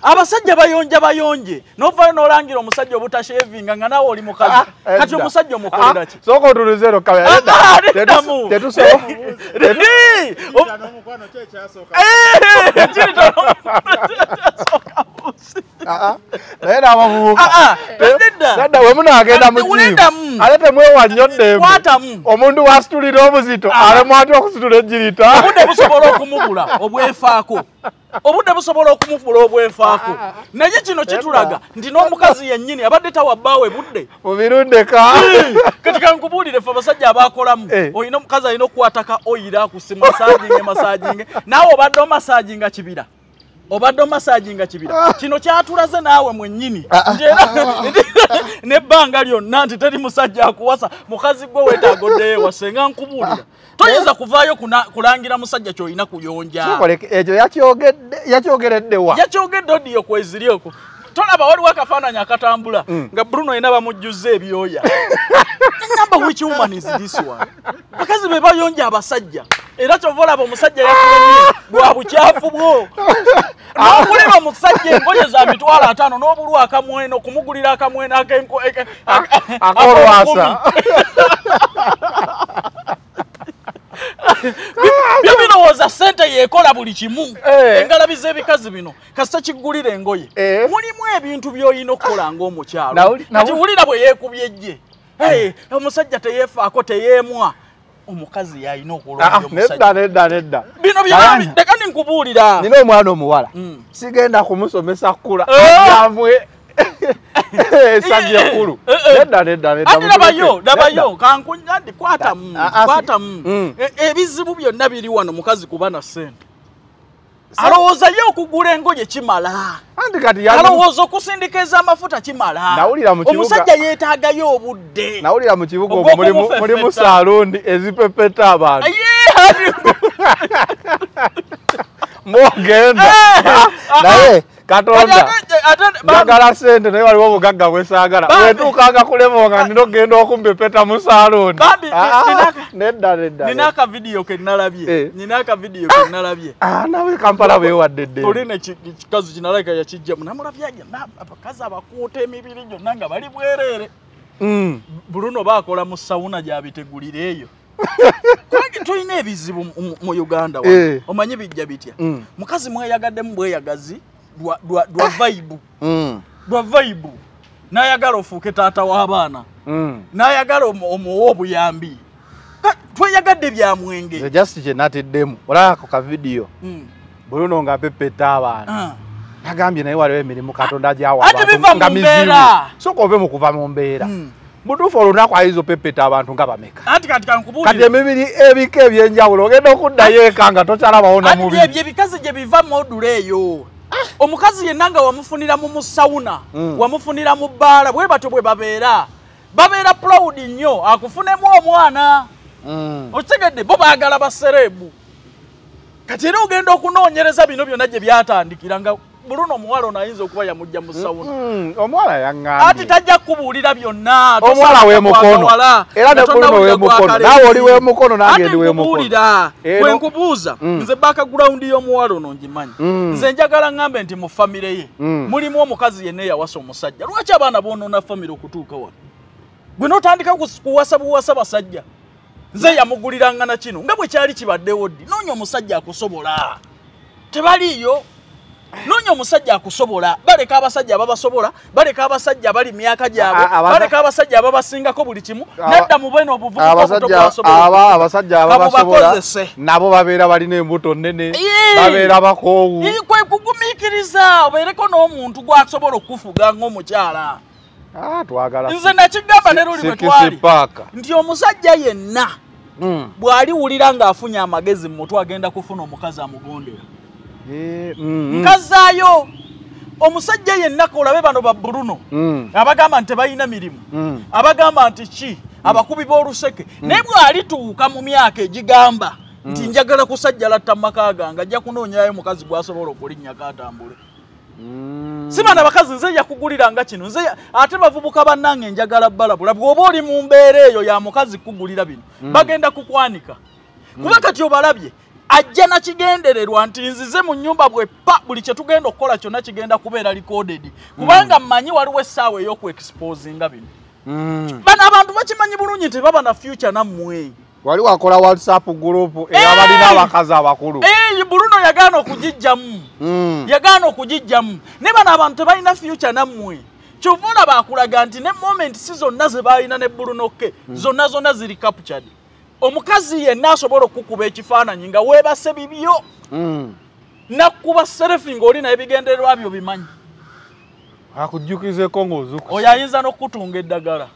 abasajja bayonja bayonje. Novayo nolangira omusajja obutashevinga nga nawe oli mukazi kati omusajja omukolera ki sooka otuluzero kamera Ah, [laughs] naye Ah, ah, nedda. nedda we munaagenda mu Wuliddamu. jimu ate temwewa nnyo ddembe omuntu wasitulira obuzito alemwa atya okusitula ejirita obudde busobola okumubula obwefaako. Obudde busobola okumufula obwefaako. Naye kino kitulaga nti n'omukazi yennyini abadde tawabbaawe budde. Mu birundeka. Kati kankubuulire fe abasajja abakolamu Eh. olina omukazi alina okukwataka oyira akusi masaginge masaginge naawe obadde omasaginga kibira obadde omasaginga kibira. Kino kyatulaze naawe mwennyini. Nti era [laughs] nebbanga lyonna nti teri musajja akuwasa mukazi gwe weetaaga oddeyo wasenga nkubuulira. Toyinza kuvaayo kulangira musajja kyolina kuyonja. Ekyo yakyogedde yakyogeredde wa? Yakyogedde odiyo kweziryeko tolaba waliwo akafaananyi akatambula nga bruno yina bamujjuza ebyoya. [laughs] Namba which woman is this one? Bakazi be bayonja abasajja. Era kyova olaba omusajja yakulemye [laughs] lwa bukyafu bwo. [laughs] N'okulima omusajja engoye za mitwalo ataano n'obulwa akamweno kumugulira akamweno akenko- eke- aka- akolwasa byo birowooza sente yeekola buli kimu Eh. engalabi z'ebikazi bino kasita kiggulira engoye Eh. mulimu ebintu by'olina okukola ng'omukyalo Nawuli- kati nawu- wulira bwe yeekubye Hey, omusajja teyeefaako teyeemwa omukazi yalina Ah, okulonda nedda nedda bino Ayanja. bya leka ninkubuulira nina omwana omuwala Mm. sigenda kumusomesa kula Eh. amwe esajja ekkulu Eh, eh. nedda nedda nedda andi labayo mutuleke. labayo kankunyandi kwatamu Ah, ah, si- kwatamu Mm. Ebizibu byonna biri wano mukazi kuba na sente alowooza ye okugula engoye kimala? Alowooza okusindika ez'amafuta kimala? Mu omusajja yeetaagayo obudde. Nawulira mu kibuga omwo mulimu- salundi ezipepeta abantu. Ayee, [laughs] mogenda Eh, naye katonda. Njagala sente naye waliwo obugagga bwesaagala Bambi. bwetuukanga kulema nga nina okgenda okumpepeta mu Ah, ah, ninaka- nedda nedda nina akavidiyo ke nalabye. Eh. nina akavidiyo ke nalabye. Ah, nawe kampala beewadde dde olina ekikazi kinalabika yakijjamu namulabya gyonna abakazi abakuuta emibiri gyonna nga bali bwereere. Mm. buluno baakola mu sawuna gyabitegulira eyo. [laughs] Kubanga tulina ebizibu mu uganda wa Eh. omanyi bijja bitya? Mm. mukazi mweyagaddemu bweyagazi lwa- lwa lwa vaibu Mm. lwa vaibu n'ayagala ofuuke taata w'abaana Mm. n'ayagala omu- omuwe obuyambi. Ka- tweyagadde bya mwenge. Nze just kye natiddemu olabako kavidiyo Mm. buluno nga pepeta abantu Ah. nagambye naye waliwo emirimu katonda gyawa Ate abantu biva nga mu mizibu mbeera. soka ove mu kuva mu mbeera. Mm. mutuufu olunaku ayinza opepeta abantu nga bameka. Anti kati kati kankubuulire emibiri ebika ebyenjawulo ogenda okuddayo eka nga tokyalabawo na anti mubiri byebyo ebikazi gye biva modula eyo omukazi yenna nga wamufunira mu musawuna Mm. wamufunira mu bbaala bwe batyo bwe babeera babeera proud nnyo akufunemu omwana Mm. okitegedde bo baagala basereebu kati era ogenda okunoonyereza bino byonna gye byatandikira nga buluno omuwala ono ayinza okuba yamujja mu sawuna omuwala ati yaŋŋambye tajja kukubuulira byonna. Omuwala wemukono era ne buluno wemukono naawe oli wemukono nange ndi wemukono nkubuulira. Eno- bwe nkubuuza Mm. nze background y'omuwala ono ngimanyi. Mm. nze njagala ŋŋambe nti mu famire ye Mm. mulimu omukazi yenna eyawasa omusajja. Lwaki abaana boonoona famire okutuuka wano gwe n'otandika kuwasa buwasa basajja? Nze yamugulirangana kino nga bwe kyali kibaddewo ddi? Noonya omusajja akusobola. Tebaliiyo noonya omusajja akusobola baleka abasajja ababasobola baleka abasajja abali myaka gyabwe baleka abasajja ababasingako buli kimu nedda mu beno obuvubuka abasajja obutokwasobola aba abasajja ababasobola nabo babeera balina embuto nnene babeera bakoowu. Kwe kugumiikiriza obeereko n'omuntu gwasobola okufuga ng'omukyala. Nze nakigamba ne luli bwe twali. nti omusajja yenna bw'aliwulira ng'afunye amagezi mu mutwe agenda kufuna omukazi amugondera nkazaayo. Omusajja yenna olabe bano ba bruno abagamba nti tebalina mirimu. Abagamba nti ki? Abakubi b'oluseke. Naye bw'alituuka mu myaka egigamba nti njagala kusajja latta mu maka gange ajja kunoonyayo mukazi gwasobola okulinnyako atambule. Si bana bakazi nze yakuguliranga kino. Nze ate bavubuka bannange njagala balabula bw'oba oli mu mbeera eyo ya mukazi kugulira bino bagenda kukwanika. Kuba kati obalabye ajja nakigendererwa nti nzize mu nyumba bwe pa buli kye tugenda okukola kyonna kigenda kubeera recorded. Kubanga mmanyi waliwo essaawa ey'okuexposinga bino. Bano abantu bakimanyi bulungi nti baba na future nammwe. Wali wakola whatsapp group eyabalina abakazi abakulu. Bruno yagaana okugijjamu. Mm. yagaana okugijjamu. Ne bano abantu tebalina future nammwe. Kyova olaba akulaga nti ne moment si zonna ze balina ne brunoke zonna zonna ziri captured omukazi yenna asobola okukuba ekifaananyi nga weebase bibyo. Mm. nakkuba serefi ng'olina ebigendererwa byo bimanyi. Akujjukizeko ng'ozuku oyo ayinza n'okutunga eddagala.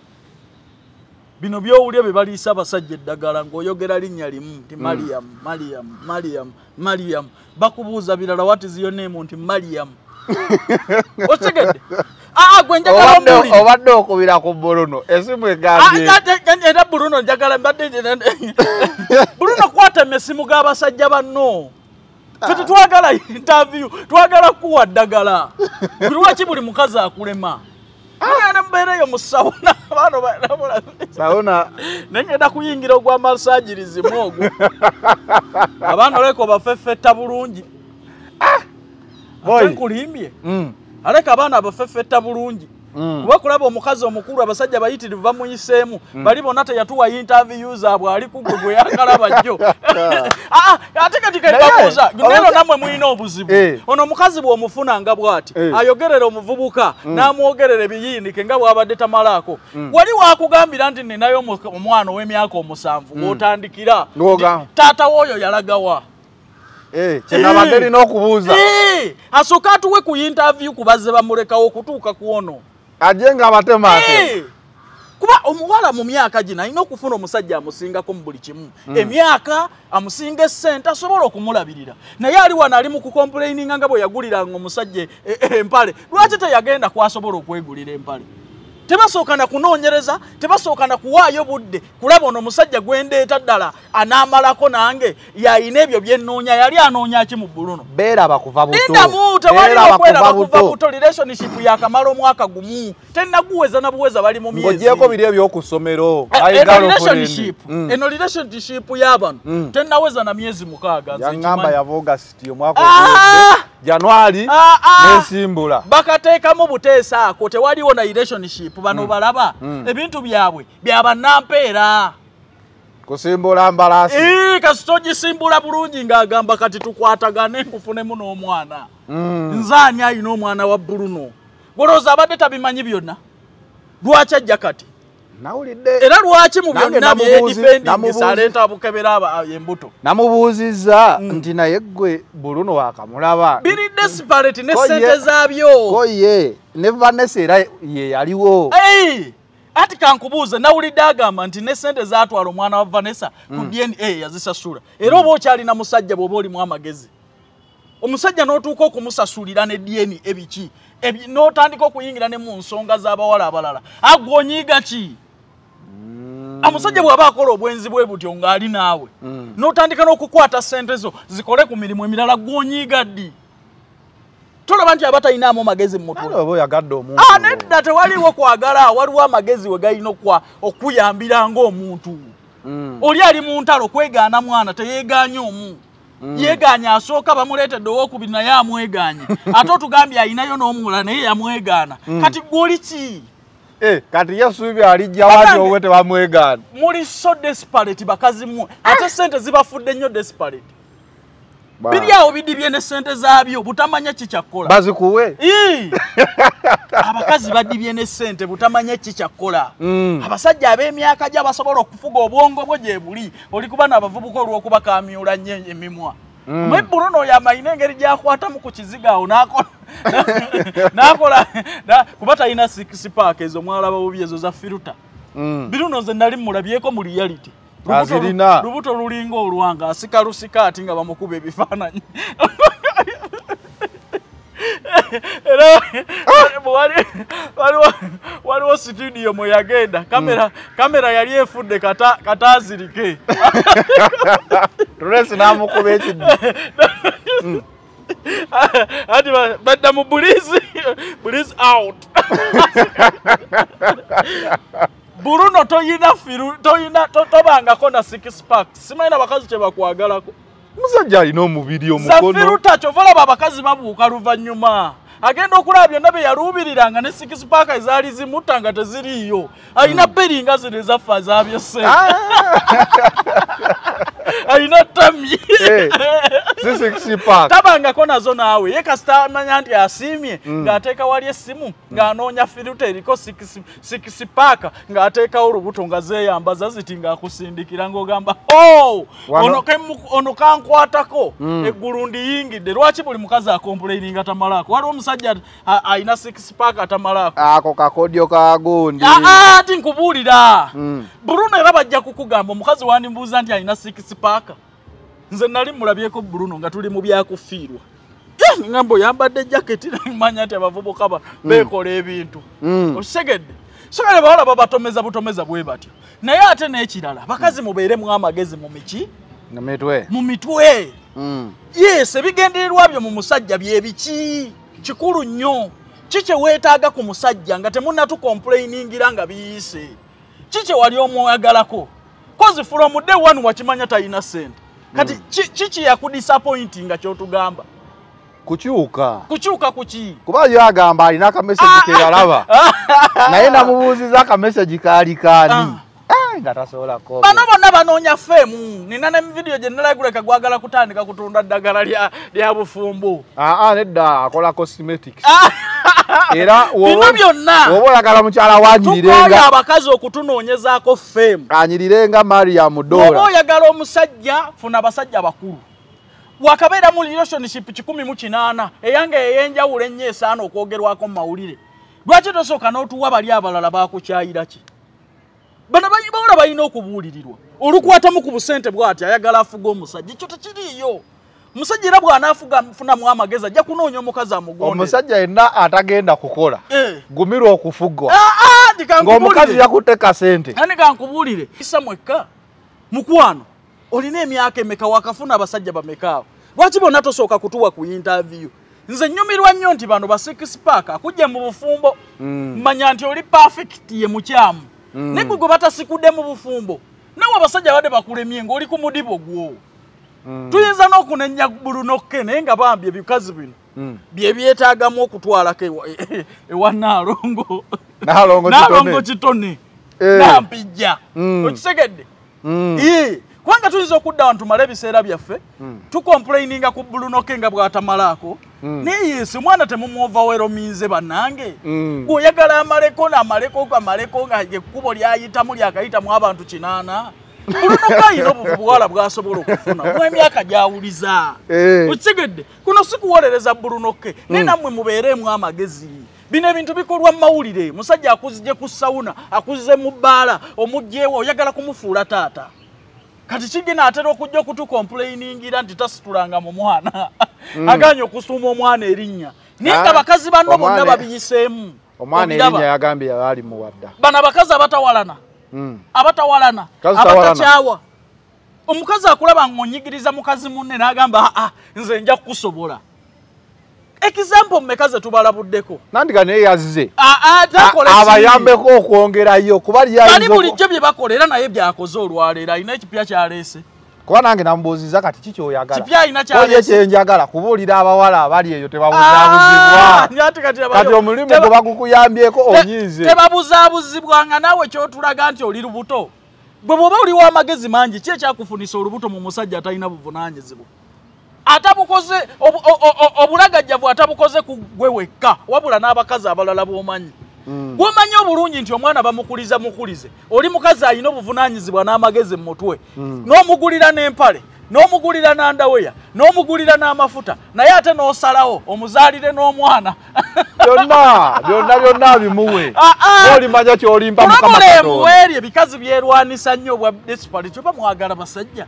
Bino byowulya bye baliisa abasajja eddagala ng'oyogera linnya limu nti mariyamu mariyamu mariyamu mariyamu bakubuuza birala your name? Nti mariyamu [laughs] okitegedde aa gwe njagala Obadde- okubira ku buluno esimu egambye. Era bruno njagala mbadde [laughs] bruno kwatema esimu g'abasajja banno. Fe tetwagala interview twagala kuwa ddagala. Buli lwaki buli mukazi akulema? Agenda mubeera eyo mu sawuna sawuna nengenda kuyingira ogwa masagirizimu ogwo. [laughs] Abaana oleka obafeffetta bulungi Boy. ate nkulimbye Mm. aleka abaana abafeffetta bulungi Mm. kuba kulaba omukazi omukulu abasajja bayitirivu bamuyiseemu bali bonna teyatuwa interview zaabwe ali kugwe gwe yakalaba jjo [laughs] [laughs] Ah, ate kati Naye, kebabuuza neno nammwe mulina obuzibu Eh. ono omukazi bw'omufuna nga bw'ati Eh. ayogerera omuvubuka n'amwogerera ebiyindike nga bw'abadde tamalaako wali wakugambira nti ninayo omwana ow'emyaka omusanvu ng'otandikira Ng'ogamba. taata w'oyo yalagawa kyenabadde nina okubuuza. Eh, asooka atuwe ku interview ku bazze bamulekawo okutuuka ku ono. Ajje ng'abatemaate Eh, kuba omuwala mu myaka gino alina okufuna omusajja amusingako mu buli kimu. Emyaka amusinga essente asobola okumulabirira. Naye ali wano ali mu kukomplaininga nga bwe yaguliranga omusajja e- e- empale. Lwaki teyagenda kwasobola okwegulira empale tebasooka na kunoonyereza tebasooka na kuwaayo budde. Kulaba ono omusajja gwendeeta ddala anaamalako nange yayina ebyo byennoonya yali anoonya ki mu bbuluno beeraba kuva buto. Lindamu tewali Beeraba okweraba kuva buto. relationship yakamala omwaka gumu. Tenaguweza na buweza bali mu myezi. Ng'ogyeko biri ebyoku ssomero. Eh, eno relationship. Mm. eno relationship y'abano Mm. tenaweza na myezi mukaaga nze yaŋŋamba nkimanyi. yava ogasiti omwaka Ah! Januari Ah, ah. n'esimbula bakateekamu buteesa ako tewaliwo na relationship bano balaba ebintu byabwe byabanampeera kusimbula mbalaasi Ii, kasita ogisimbula bulungi ng'agamba kati tukwatagane nkufunemu n'omwana. Mm. nze ani ayina omwana wa buluno golowooza abadde tabimanyi byonna? Lwaki ajja kati nawulidde. Era lwaki mu byonna namubuuzi- byedifendingi namubuuzi- saleeta bukebera aba- embuto? Namubuuzizza nti naye gwe buluno wakamulaba. Biri desperate ne sente zaabyo. ko ye ne vanessa era ye yaliwo. Ati kankubuuze nawulidde agamba nti ne sente zatwala omwana wa vanessa ku dna yazisasula. Era oba okyalina musajja bw'oba olimu amagezi? Omusajja n'otuuka okumusasulira ne dna ebiki? Ebi- n'otandika okuyingira ne mu nsonga z'abawala abalala. Agwe onyiiga ki omusajja bw'aba akola obwenzi bwe butyo ng'ali naawe n'otandika n'okukwata sente zo zikole ku mirimu emirala gw'onyiiga ddi? Tolaba nti aba talinaamu magezi mu mutwe. Kale oba oyagadde omuntu Ah, nedda tewaliwo kwagala waliwo amagezi we galina okuyambira ng'omuntu. Mm. oli ali mu ntalo kwegaana mwana teyeeganya omu. Yeeganya asooka bamuleetedde owokubiri naye amweganye. [laughs] Ate otugambye alinayo n'omulala naye yamwegaana. Kati gwoli ki kati yesuubi alijjawo ati Bagambe- owe tebamwegaana muli so desperate bakazi mmwe ate sente zibafudde nnyo desperate. Biri awo bidibye ne sente zaabyo butamanya kikyakkola bazikuwe? [laughs] Abakazi badibye ne sente butamanya kikyakkola Mm. abasajja ab'emyaka gye abasobola okufuga obwongo bwe gye buli oli kuba n'abavubuka olw'okuba kamyula nnyo emimwa mwe buruno oyo amayina engeri gyakwatamu ku kiziga awo n'akola [laughs] n'akola na- kuba talina sikisipaaka ezo mwalaba bubi ezo za firuta. Mm. biruno nze nali mulabyeko mu reality. Lubuto lulinga olwanga asika lusikaati nga bamukuba ebifaananyi [laughs] era wali- waliwo waliwo studio mwe yagenda. Kamera kamera yali efudde kata katazirike. Lulesi namukuba ekiddi ati ba- badda mu bulizi bulizi out. Bruno toyina firu toyina to- tobangako na six pack. Simanyina bakazi kyebakwagalako musajja alina omubiri zafiru omukono takyo valaba abakazi babuuka luvannyuma. Agenda okulaba byonna bye yaluubiriranga ne six pack ezaali zimutta nga teziriiyo. Alina beri nga zino ezaffe azabyese Ah, alina tamyi Eh. si six pack tabangako nazo naawe. Ye kasita amanya nti asiimye ng'ateeka wali essimu ng'anoonya firuta eriko sikisi paaka ng'ateekawo olubuto nga zeeyambaza ziti ng'akusindikira ng'ogamba o Wano- ono kankwatako. Eggulu ndiyingidde. Lwaki buli mukazi akompuleininga tamalaako? Waliwo omusajja alina sikisi paaka tamalaako ako kakodyo ka gundi. Aa ti nkubuulira Mm. bruno era bajja kukugamba omukazi wandimbuuza nti alina sikisi paaka nze nali mulabyeko bruno nga tuli mu byakufiirwa. Eh, ngamba oyambadde jaketi [laughs] manya nti abavubuka ba beekola ebintu. Mm. okisegedde so kale bawala babatomeza butomeza bwe batyo. Naye ate n'ekirala bakazi mubeeremu amagezi mu miki? Mu mitwe. Mm. yes ebigendererwa byo mu musajja bye biki? Kikulu nnyo. Ki kye weetaaga ku musajja nga temunnatukomplainingira nga biyise? Ki kye wali omwagalako kozi from day one wakimanya talina sente kati ki- kiki yakudisappointinga kyotugamba? Kukyuka kukyuka kuki kuba yo agamba alina akameseji keyalaba naye namubuuziza akameseji kaali kaani Ah, nga tasobola ko bano bonna banoonya feemu nina ne vidiyo gye nalaguleka gwagala kutandika kutunda ddagala lya bufumbo. Aa nedda akola cosmetics era bino byonna oba oyagala mukyala wanyirirenga. Abakazi okutunoonyezaako feemu anyirirenga mariam dola. Oyagala omusajja funa abasajja bakulu. Wakabeera mu relationship kikumi mu kinaana eyange ey'enjawulo ennyo esaana okwogerwako mu mawulire. Lwaki tosooka n'otuwa bali abalala bakukyayira ki? Bano bawula balina okubuulirirwa. Olukwatamu ku busente bw'ati ayagala afuga omusajja. Ekyo tekiriiyo omusajja era bw'anaafunamu amagezi ajja kunoonya omukazi amugondera omusajja yenna atagenda kukola. Eh. gumirwa okufugwa. Ah, ah, ng'omukazi kankubuulire. yakutte kasente. Ani kankubuulire? Isa mwekka. Mukwano olina emyaka emeka wakafuna abasajja bamekaawo lwaki bonna tosooka kutuwa ku interview? Nze nyumirwa nnyo nti bano ba six pack akujja mu bufumbo. Manya nti oli perfect ye mukyamu. Naye gwe gwe batasikudde mu bufumbo nawe abasajja badde bakulemye ng'oli ku mudibo gwo tuyinza n'okunenya bulunokke naye nga bambi ebikazi bino. Bye byetaagamu okutwalako ewa- ewa naalongo nalongo naalongo kitone. Eh. nampijja. Mm. okitegedde? Mm. Kubanga tuyinza okudda wano tumale ebiseera byaffe. Tukomplaininga ku bulunoke nga bwatamalaako. Naye yesu omwana temumuovawerominze bannange. Mm. gweoyagala amaleko namaleko amaleko nga ekkubo lyayitamu lyakayitamu abantu kinaana bulunoke ayina obuvubuwala bwasobola okufuna. Mu emyaka gyawuliza. Eh. okitegedde kuno si kuwolereza bulunoke. Naye nammwe mubeeremu amagezi. Bino ebintu bikolwa mu mawulire. Musajja akuzije ku sawuna akuzize mu bbaala omugjeewo oyagala kumufuula taata. Kati kigina atera okujja okutukomplainingira nti tasitulanga mu mwana. Aganye okusuuma omwana erinnya. Naye nga bakazi banno bonna omwana- babiyiseemu. omwana erinnya yagambye yabaali muwadda. Bano abakazi abatawalana. Abatawalana Kazi tawalana. abatakyawa omukazi akulaba ng'onyigiriza mukazi munne n'agamba aa nze nja kukusobola. Example mmeka ze tubalabuddeko? Nandiga naye yazze abayambeko okwongerayo kuba oku- bulijjo bye bakola era naye byakoze olwaleero alina ekipya kyaleese kuba nange namubuuziza kati kiki oyaagala kipya alina oye kyaleese kyenjagala kubuulira abawala abali eyo Ah, tebabuzaabuzibwa ate kati kati abayo- omulimu gwe bagukuyambyeko onyiize. tebabuzaabuzibwa nga naawe kyotulaga nti oli lubuto. Bwe bwoba oli w'amagezi mangi ki ekyakufunisa olubuto mu musajja atalina buvunaanyizibwa atabukoze obulagajjavu atabukoze ku gwe wekka wabula n'abakazi abalala b'omanyi bw'omanyi obulungi nti omwana bamukuliza mukulize. Oli mukazi alina obuvunaanyizibwa n'amagezi mu mutwe. N'omugulira n'empale n'omugulira n'andaweya n'omugulira n'amafuta naye ate n'osalawo omuzaalire n'omwana. [laughs] Byonna byonna byonna bimuwe. Ah, ah. olimanya kyolimpa mukama kulabula katonda. emuweeri ebikazi byerwanisa nnyo obwa desipali kyoba mwagala basajja?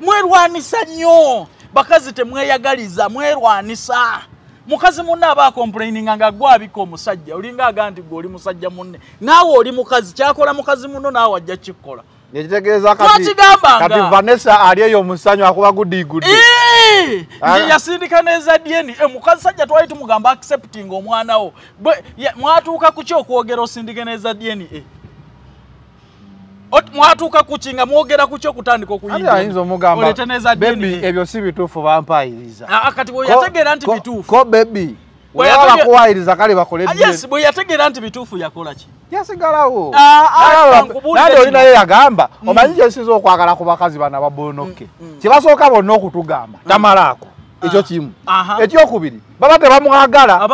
Mwerwanisa nnyo. Bakazi temweyagaliza mwerwanisa mukazi munne aba akomplaininga nga gwe abika omusajja olinga aga nti gwe oli musajja munne. Naawe oli mukazi kyakola mukazi munno naawe ajja kikkola nekitegeeza kati vanessa ali eyo omusanyu akuba gudigudde Eee! Ah. Yasindika neza dyeni mukazi sajja twali tumugamba accepting omwana wo. Mwatuuka ku ki okwogera osindike neza dyeni mwatuuka ku ki nga mwogera ku ki okutandika ali ayinza omugamba olete neza bebi dyeni ebyo si bituufu bampayiriza Ah, kati bwe yategeera nti bituufu. ko bebi Bwe weyaba yatege- bakuwayiriza kale bakole Ah, bwe yategeera nti bituufu yakola ki? Yasigalawo. Ah, ah, kino. olinaye yagamba omanyi kyesinza okwagala ku bakazi bano ababonoke kyebasooka bonna okutugamba tamalaako ekyo kimu. Aha. ekyokubiri baba tebamwagala.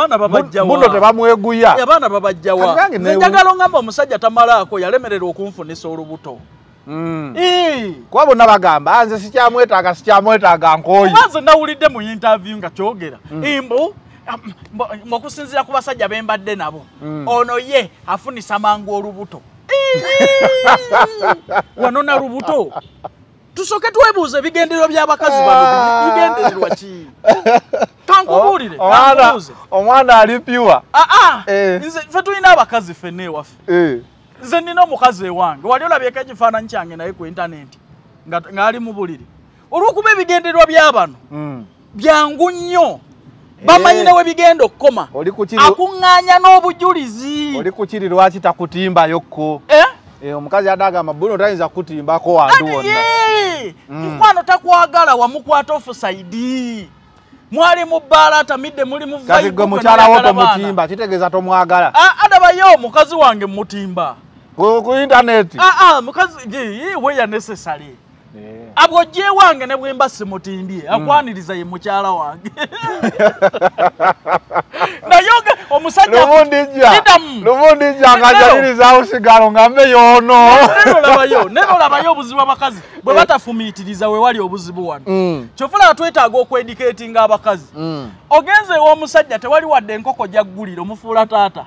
Buno tebamweguya. Abaana babajjawa njagala ongamba omusajja tamalaako yalemererwa okunfunisa olubuto. Mm. Ee. kuba bonna bagamba "Ah, nze sikyamwetaaga sikyamwetaaga nkooyi. Nze nawulidde mu interview nga kyogera. Mbu am- mbu- okusinziira ku basajja be mbadde nabo ono ye afunisa mangu olubuto. [laughs] Wano na lubuto tusooke twebuuze ebigendererwa by'abakazi bano bigendererwa ki? Kankubuulire Omwana- ali piwa aa Eh. nze fe tulina abakazi ffenna ewaffe. Eh. nze nina omukazi ewange. Wali olabyeko ekifaananyi kyange naye ku intaneti nga ng'ali mu buliri. Olw'okuba ebigendererwa by'abano Mm. byangu nnyo. Bamanyire we bigenda kukiri akuŋŋaanya n'obujulizi. Oli kukiri lwaki takutimbayokko Eh? Eh, omukazi adagamba buno tayinza kutimbako wantu wonna. ye! mukwano takwagala wamukwata ofusaidi mwali mu bbaala atamidde muli mu kati gwe mukyala wo tomutimba kitegeeza tomwagala. Ah, adabayo omukazi wange mutimba ku intaneti mukazi weya necessary abwo gye wange ne bwemba simutimbye akwaniriza ye mukyala wange. [laughs] Naye oge- omusajja lubundijja Kidamu. lubundijja nga mbe yoono. Neno labayo neno labayo obuzibu abakazi. Bwe batafumiitiriza we wali obuzibu wano. Mm. kyofulaba twetaaga okwedikeetinga abakazi. Ogenze ew'omusajja tewali wadde enkoko gyaggulira omufuula taata.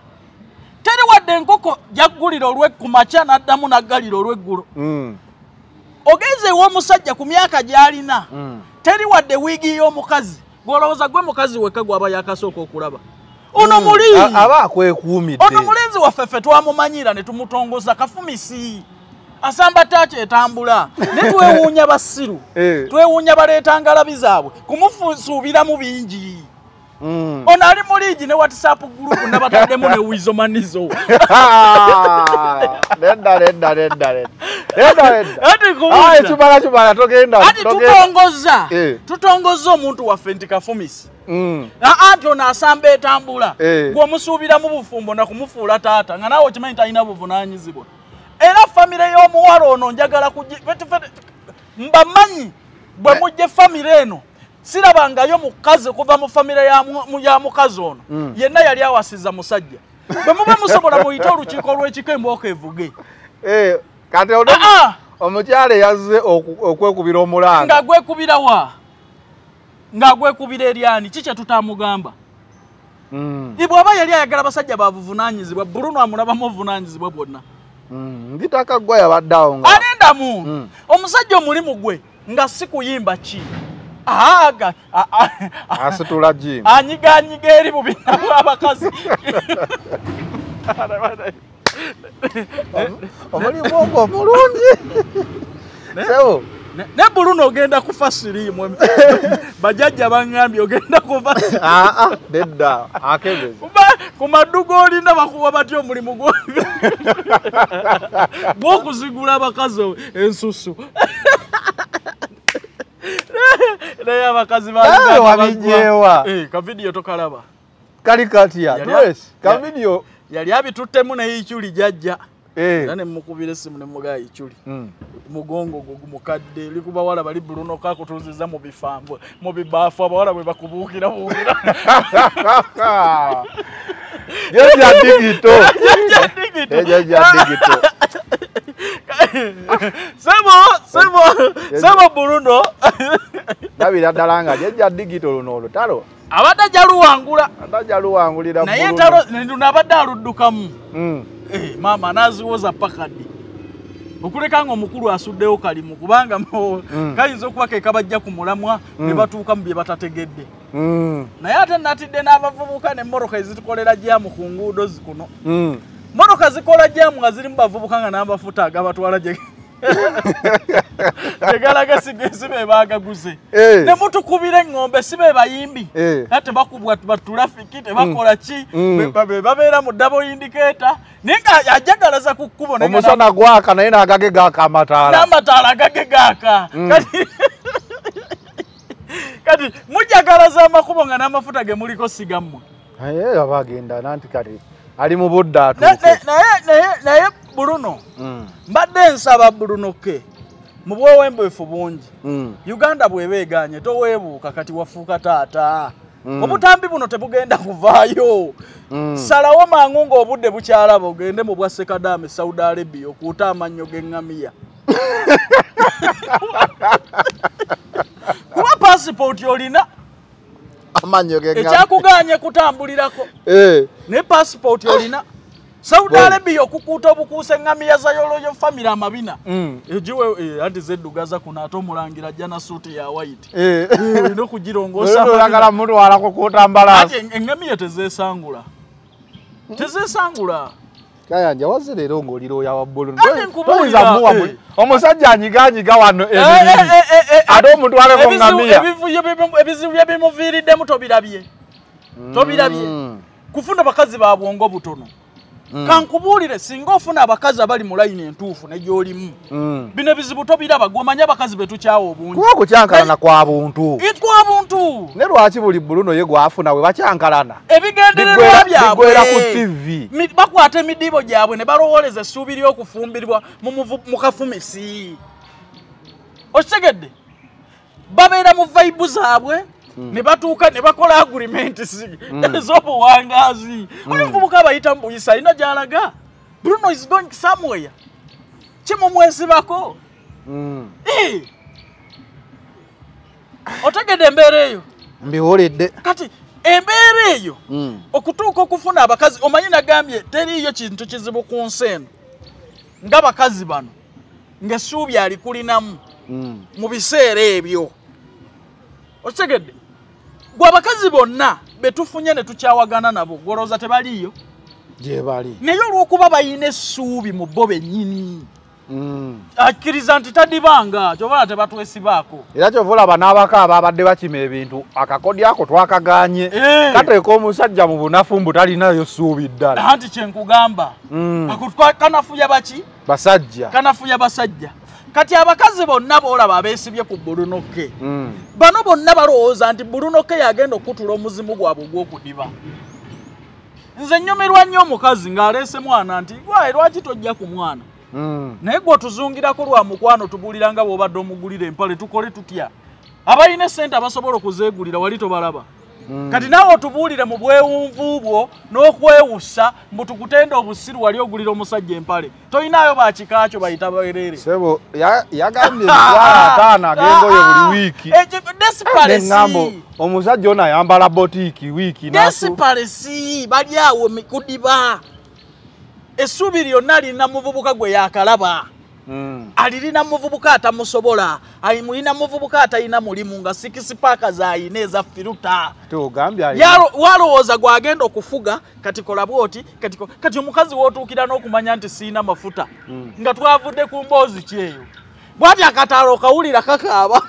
Teri wadde enkoko gyaggulira olwe ku makya n'addamu n'aggalira olw'eggulo. Ogenze ew'omusajja ku myaka gy'alina. Mm. teri wadde wiigi y'omukazi. Gwolowooza gwe mukazi wekka gwaba yakasooka okulaba. Ono muli A- aba akwekuumidde. Ono mulenzi waffe ffe twamumanyira ne tumutongoza kafumisi. Asamba taaki etambula. Ne twewuunya [laughs] basiru Eh. twewuunya baleeta ngalabi zaabwe. Kumusuubiramu bingi. Mm. Ono ali mu liigi ne whatsapp gurupu nabataddemu ne wizomanizo [laughs] nedda nedda nedda nedda. Nedda nedda. Ati Ayi, kubuuza kibala kibala togenda ati tutongoza Eh. tutongoza omuntu waffe nti kafumisi Mm. aa nti ono asamba etambula Eh. gweomusuubiramu bufumbo nakumufuula taata nga naawe okimanyi talina buvunanyizibwa era famire y'omuwala ono njagala fete- mbamanyi bwe mujja famire eno sirabangayo mukazi kuva mu famire ya mu- mu- mukazi ono. Yenna yali awasiza musajja. Bwe muba musobola muyite olukiiko lw'ekiko embooka evuge [laughs] Eh, kati ono aa omukyala yazze okwekubira omulanga ng'agwekubira wa? Ng'agwekubira eryani ki kye tutamugamba? Mm. bw'aba yali ayagala basajja bavuvunanyizibwa bruno amulabamu obuvunanyizibwa bwonna. Mm. nditaka gwa yabaddeawo nga alindamu Mm. omusajja omulimu gwe nga si kuyimba ki asitula jimu anyiganyiga eri bubina bwabakazi omulimu ogwo omulungi sebo Ne- ne bruno ogenda kufa siriimu. Bajajja baŋŋambye ogenda kufa nedda akebeza kuba ku maddu g'olina bakuwa batya omulimu gwo? [laughs] Gw'okuzigula abakazi ensusu naye abakazi Nawe wabijjeewa? kavidiyo tokalaba. Kali katya kavidiyo. yali abituttemu neyikyuli jajja. Eh. era nemukubira essimu nemugaa ikyuli Mm. mugongo gwo mukadde li ku bawala bali bulunoka akutuuziza mu bifambo mu bibaafu abawala bwe bakubuukira buukira. [laughs] Jejja digito. [laughs] Ejejja digito [laughs] sebo sebo sebo buluno labira ddala nga jejja digito luno olutalo abadde ajja luwangula. Atajja luwangulira naye entalo luno abadde aluddukamu. Mm. Eh, maama anaziwoza pakadi okuleka nga omukulu asuddewo kalimu kubanga mo- kayinza okuba ke kabajja ku mulamwa ne batuuka mu bye batategedde. Naye ate natidde n'abavubuka n'emmoroka ezitukolera jamu ku nguudo zikuno. Motoka zikola jamu nga zirimu bavubuka nga n'amafuta agabatwala gye [laughs] tegalaga sigesibe baagaguze. Eh. ne mutukubira eŋŋombe si be bayimbi. Eh. naye tebakubwa batulafiki tebakola ki? Mm. Be babeera mu dabo indicata naye nga ajagalaza ku kkubo omusana gwaka naye n'agage gaaka amataala. N'amataala gage gaaka. Kati [laughs] kati mujagalaza amakubo nga n'amafuta ge muliko sigammwe naye aba agenda nanti kati ali mu budde atuuke. Na- naye naye naye buluno Mm, mbadde nsaba bulunoke mu bwewembeefu bungi. Mm. uganda bw'eba eganye toweebuuka kati wafuuka taata. Mm. obutambi buno tebugenda kuvaayo. Salawo mangu ng'obudde bukyalaba ogende mu bwa sekadaame saudi arabia okuuta amannyo g'eŋŋamiya. [laughs] Kuba pasipooti olina amannyo ge ekyakuganye kutambulirako. Eh, ne pasipooti olina. Saudi Bwe- arabia okukuuta obukuusa eŋŋamiya za yoloyo famire amabina. Mm, egiwe eh, anti zeddugaza kuno ate omulangira ajja na suuti ya white. Eh. olina okugirongoosa Olwo oyagala mutwalako kuuta mbalaasi ate eŋŋamiya tezeesangula. Tezeesangula kayanja wazze leero ng'olira oya wa bbulu Ate nkubuulira, toyinza muwa eh. omusajja anyiganyiga wano Eh, eh, ate omutwaleko bimu- ebizibu bye bimuviiriddemu tobirabye tobirabye Mm, kufuna bakazi ba bwongo butono kankubuulire singa ofuna abakazi abali mu layini entuufu ne gy'olimu mm. bino ebizibu tobiraba gweomanye abakazi betukyawa obungi kuba okukyankalana kwa buntu. Itwa buntu. Ne lwaki buli bbuluno ye gwafuna we bakyankalana? Ebigendererwa Bigwera- byabwe. bigwera ku TV. Bakwata emidiibo gyabwe ne balowooleza essuubi ly'okufumbirwa mu kafumisi. Okitegedde? Babeera mu vaibu zaabwe ne batuuka ne bakola agreements [laughs] ez'obuwangaazi oli omuvubuka abayita mu buyisa alina gy'alaga bruno is going somewhere. Kimumwesibako Mm. Eh. otegedde embeera eyo. Mbiwoledde kati embeera eyo Mm. okutuuka okufuna abakazi omanyi nagambye teriiyo kintu kizibu ku nsi eno ng'abakazi bano ng'essuubi alikulinamu Mm. mu biseera ebyo. Okitegedde gwe abakazi bonna be tufunye ne tukyawagana nabo gwolowooza tebaliiyo? Gye bali naye olw'okuba balina essuubi mu bo bennyini. Mm. akkiriza nti tadibanga kyobala tebatwesibaako. Era kyova olaba n'abaka ababadde bakima ebintu akakodi ako twakaganye. Eh. kateeka omusajja mu bunafu mbu talinayo ssuubi ddala. Anti kyenkugamba Mm. Ako kanafuya baki? Basajja. Kanafuya basajja kati abakazi bonna boolaba abeesibye ku bulunoke. Mm. bano bonna balowooza nti bulunoke yagenda okutula omuzimu gwabwe ogw'okudiba. Nze nnyumirwa nnyo omukazi ng'aleese mwana nti gwaye lwaki tojja ku mwana? Mm. naye gwe otuzungirako lwa mukwano tugulira nga bw'obadde omugulira empale tukole tutya? Abalina esente abasobola okuzeegulira wali tobalaba kati naawe otubuulire mu bwewunvu bwo n'okwewussa mbu tukutenda obusiru wali ogulira omusajja empale. Toyinaayo bakikakyo bayita baerere sebo ya- yagambye emitwalo ataano ag'engoye buli wiiki. neŋŋambo desipalesi omusajja ono ayambala botiiki wiiki desipalesi bali awo kudiba. Essuubi lyonna lirina muvubuka gwe yakalaba. Mm. Alirina muvubuka atamusobola mulina muvubuka atalina mulimu nga sikisi paaka zayina eza firuta. Walowooza gwagenda okufuga kati kola bwoti kati, omukazi wootuukira n'okumanya nti siina mafuta nga twavudde ku mboozi kyeyo. Bwati akataalo okawulira kakaaba.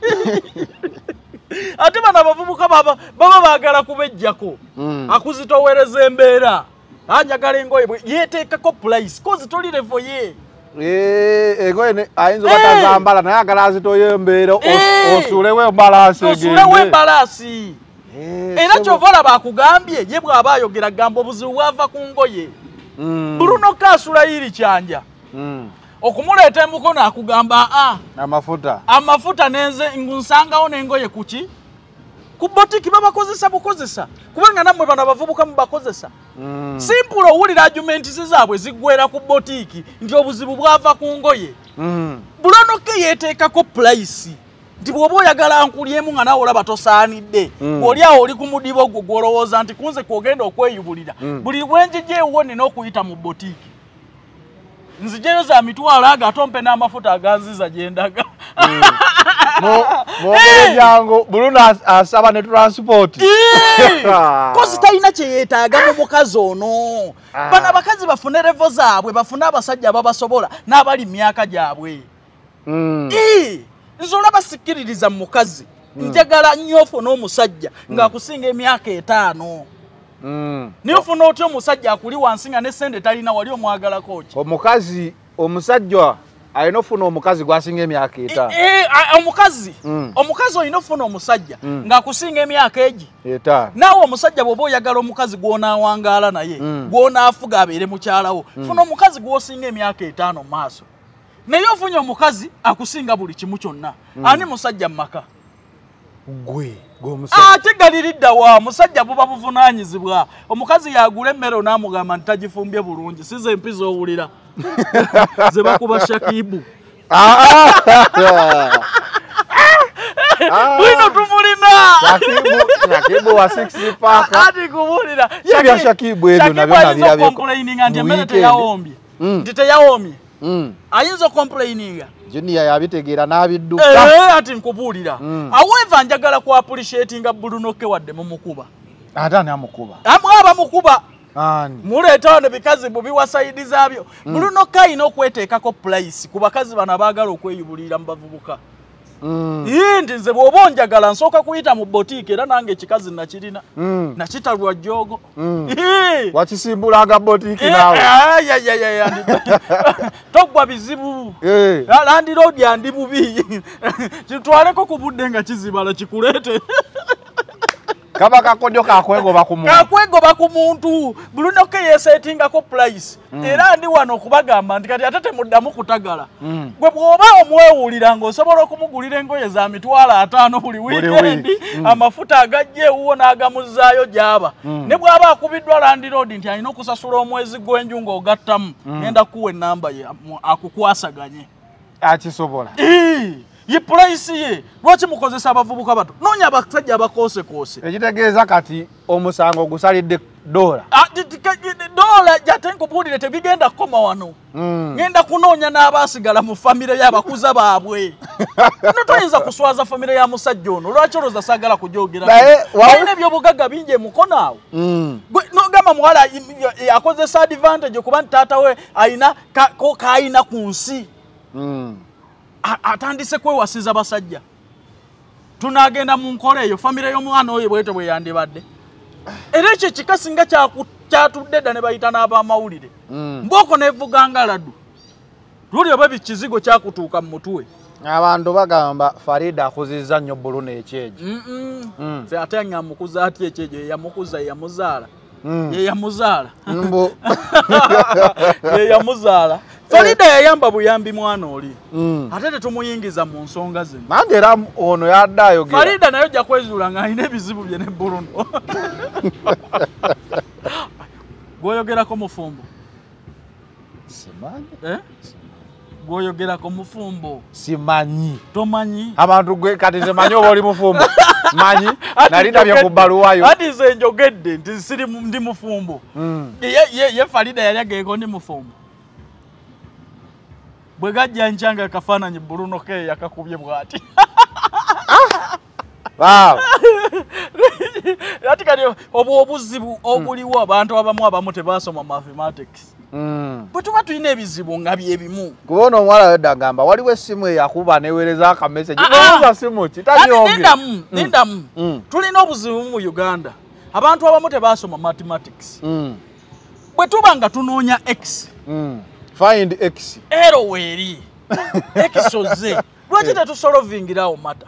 [laughs] Ate bano abavubuka baba baba baagala kubejjako Mm. akuzitowereza embeera. Anjagala engoye bwe yeeteekako pulaisi kozi toli levo ye Engoye ne- ayinza Eh. obatazambala naye agala azitoyo embeera os- osuulewo egende. embalaasi Eh, era kyova olaba akugambye ye bw'aba ayogera gamba obuzibu bwava ku ngoye Mm. bruno kasula yiri kyanja Mm. okumuleeta emukono akugamba a amafuta amafuta nenze nsangawo n'engoye kuki ku botiki babakozesa bukozesa kubanga nammwe bano abavubuka mubakozesa Mm. simpulo owulira argumenti zaabwe ziggwera ku botiki nti obuzibu bwava ku ngoye Mm. bulonoke yeeteekako pulayisi nti bw'oba oyagala nkulyemu nga nawe olaba tosaanidde Mm. bw'oli awo oli ku mudibo gwo gw'olowooza nti kunze kwogenda okweyubulira Mm. buli bwenjija ewuwo nina okuyita mu botiki nzijeyo za mitwalo ago ate ompe n'amafuta aganziza gyendaga mwogere jangu bulungi as- asaba ne transport. [laughs] Kozi talina kyeyeetaaga mu mukazi ono. Ah. bano abakazi bafune revo zaabwe bafune abasajja ababasobola n'abali mu myaka gyabwe. Mm. Nze olaba sikkiririza mu mukazi. Njagala nnyo ofuna omusajja ng'akusinga emyaka etaano Mm. naye ofuna otya omusajja akuli wansi nga ne sente talina wali omwagalako ki? Omukazi omusajja alina ofuna omukazi gwasinga emyaka etaano Eh, ah, omukazi? Mm. omukazi olina ofuna omusajja ng'akusinga emyaka egi? Etaano naawe omusajja bw'oba oyagala omukazi gw'onaawangaala naye Mm. gw'onaafuga abeere mukyalawo funa omukazi gw'osinga emyaka etaano mu maaso. Naye ofunye omukazi akusinga buli kimu kyonna. Ani musajja mu maka gwe gweomusajja ate galiridda wa? Musajja buba buvunaanyizibwa omukazi yagula emmere onaamugamba nti tagifumbye bulungi si ze mpi z'owulira [laughs] ze bakuba shakibu. [laughs] Bwino tumulina shakibu wa six paaka [laughs] ati kubuulira Si bya Shakibu ebyo nabyo komplaininga nti emmere teyawombye. Mm. nti Mm. ayinza okomplaininga junior yabitegeera n'abidduka. Eh, ati nkubuulira. Mm. aweeva njagala ku appreciatinga bulunoke wadde mumukuba ate ani amukuba? Amwe abamukuba ani? Muleeta wano bikazi bubiwa sayidi zaabyo. Bulunoke alina okweteekako purayisi ku bakazi bano abaagala okweyubulira mu bavubuka Mm. ii nti nze bw'oba onjagala nsooka kuyita mu botiiki era nange ekikazi nakirina Mm. nakitalwa jjoogo Mm. [laughs] Ii. wakisimbulanga botiiki Eh, naawe andi- [laughs] toggwa bizibu Eh. landiroodi andi bubi [laughs] kitwaleko ku budde nga kizibala kikuleete kaba kakodyo kakwegoba ku muntu. Kakwegoba ku muntu. Bulunoke yeseetingako purayisi era ndi wano okubagamba nti kati ate temuddamu kutagala. Mm. gwe bw'oba omwewulira ng'osobola okumugulira engoye za mitwalo ataano buli wiikendi wiiki. Mm. amafuta agajja ewuwo n'agamuzzaayo gy'aba. Ne bw'aba akubiddwa landiroodi nti alina okusasula omwezi gw'enju ng'ogattamu ngenda kukuwa ennamba ye amu- akukwasaganye. Akisobola ye purayisi ye. Lwaki mukozesa abavubuka bato noonya abasajja abakoosekoose ekitegeeza kati omusango gusalidde dola. Ah, doola jate nkubuulire tebigenda kukoma wano. Mm. ngenda kunoonya n'abaasigala mu famire y'abakuza baabwe. [laughs] No toyinza kuswaza famire ya musajja ono. Lwaki olowooza saagala kujogera? Naye, wa- alina ebyobugagga bingi emukono awo. Mm. Gwe nogamba muwala i- akozesa advantage okuba nti taata we ayina ko kaayina ku nsi. Mm. A- atandise kwewasiza basajja. Tunaagenda mu nkola eyo famire y'omwana oyo bwete bwe yandibadde. Era ekyo ekika singa kyatudde dda ne bayita n'abamawulire. Mm. mbooko nevuganga laddu luli oba bikizigo kyakutuuka mu mutwe? Abantu bagamba farida akuzizza nnyo buluno ekyejo Mm. Ate ngamukuza atya ekyejo? Yeyamukuza yeyamuzaala Mm. yeyamuzaala [laughs] yeyamuzaala farida yayamba buyambi mwana oli. Mm. ate tetumuyingiza mu nsonga zino. Nange era ono yadde ayogera. Farida naye ojja kwezuula ng'alina ebizibu bye ne buluno [laughs] gwoyogerako mufumbo. Eh? gwoyogerako mufumbo. Simanyi. Tomanyi? Abantu gwe kati simanyi oba oli mufumbo? [laughs] Manyi? Ati nali nabye ku bbaluwayo ati nze njogedde nti siri ndi mufumbo. Mm. ye, farida yali ageeko ndi mufumbo bwe gajja nkyanga akafaananyi bulunoke yakakubye bw'ati. [laughs] Ati kati obwo obuzibu obuliwo abantu abamu abamu tebaasoma mathematics. Mm. bwe tuba tulina ebizibu nga byebimu kuba ono omuwala wedda ngamba waliwo essimu eyakuba neweereza akameseji Ah, ah. nobuuza simu ki? Ati tanyonge nindamu nindamu Mm. tulina obuzibu mu uganda. Abantu abamu tebaasoma mathematics. Bwe tuba nga tunoonya x. find x. Ero weeri. [laughs] Ekisoze lwaki tetusolovingirawo mata?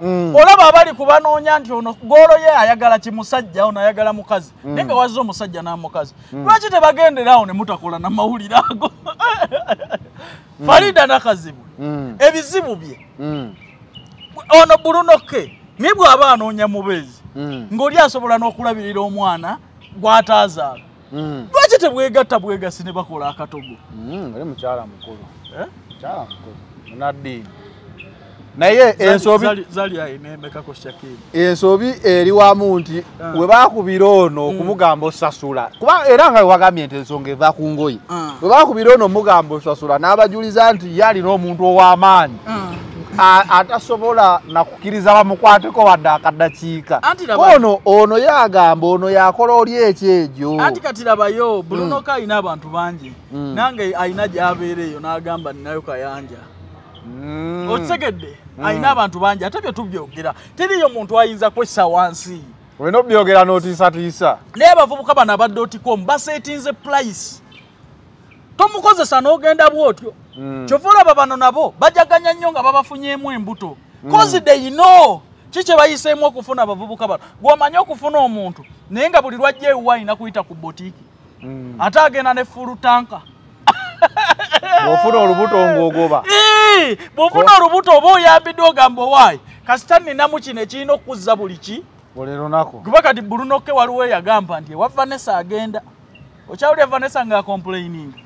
Mm. olaba abali kubanoonya nti ono goolo ye ayagala kimusajja ono ayagala mukazi. Naye nga wazza omusajja n'amukazi lwaki tebagenderawo ne mutakola namawulire ago? [laughs] Farida nakazibu Mm. ebizibu bye. Mm. ono bulunoke naye bw'aba anoonya mubeezi Mm. ng'oli asobola n'okulabirira omwana gw'ataazaala. Mm. Lwaki tebwegatta bwegasi ne bakola akatogo Mm. oli mukyala mukulu Eh? mukyala mukulu munaddiini naye ensobi ensobi eri wamu nti Ah. we baakubira ono okumugamba osasula kuba era nga wagambye nti ensonga eva ku ngoyi Ah. we baakubira ono omugamba osasula n'abajuliza nti ye alina omuntu ow'amaanyi a- atasobola nakukkiriza bamukwateko wadde akaddakiika. Laba- ono ono yagamba ono yakola oli ekyegyo anti kati labayo bulunoka alina abantu bangi. Nange alina gyabeera eyo n'agamba ninayo kayanja. Mm. okitegedde alina abantu bangi ate bye tubyogera. Teriyo muntu ayinza kwessa wansi. Olina obyogera n'otiisatiisa? Naye abavubuka bano abadde otikomu baseetinze purayisi tomukozesa n'ogenda bwotyo. Kyova olaba bano nabo bajaganya nnyo nga babafunyemu embuto. Kozi deyino ki kye bayiseemu okufuna abavubuka bano? Gw'omanyi okufuna omuntu naye nga buli lwajja ewuwa alina kuyita ku botiiki. Ate agenda ne fulu tanka. Bw'ofuna olubuto ng'ogoba. Ii, bw'ofuna olubuto oba oyambiddwe ogamba owaayi kasita nninamu kino ekirina okuzza buli ki? Buli lunaku. Kuba kati bulunoke waliwo eyagamba nti ewa vanessa agenda. Okyawulya vanessa nga akomplaininga Eh,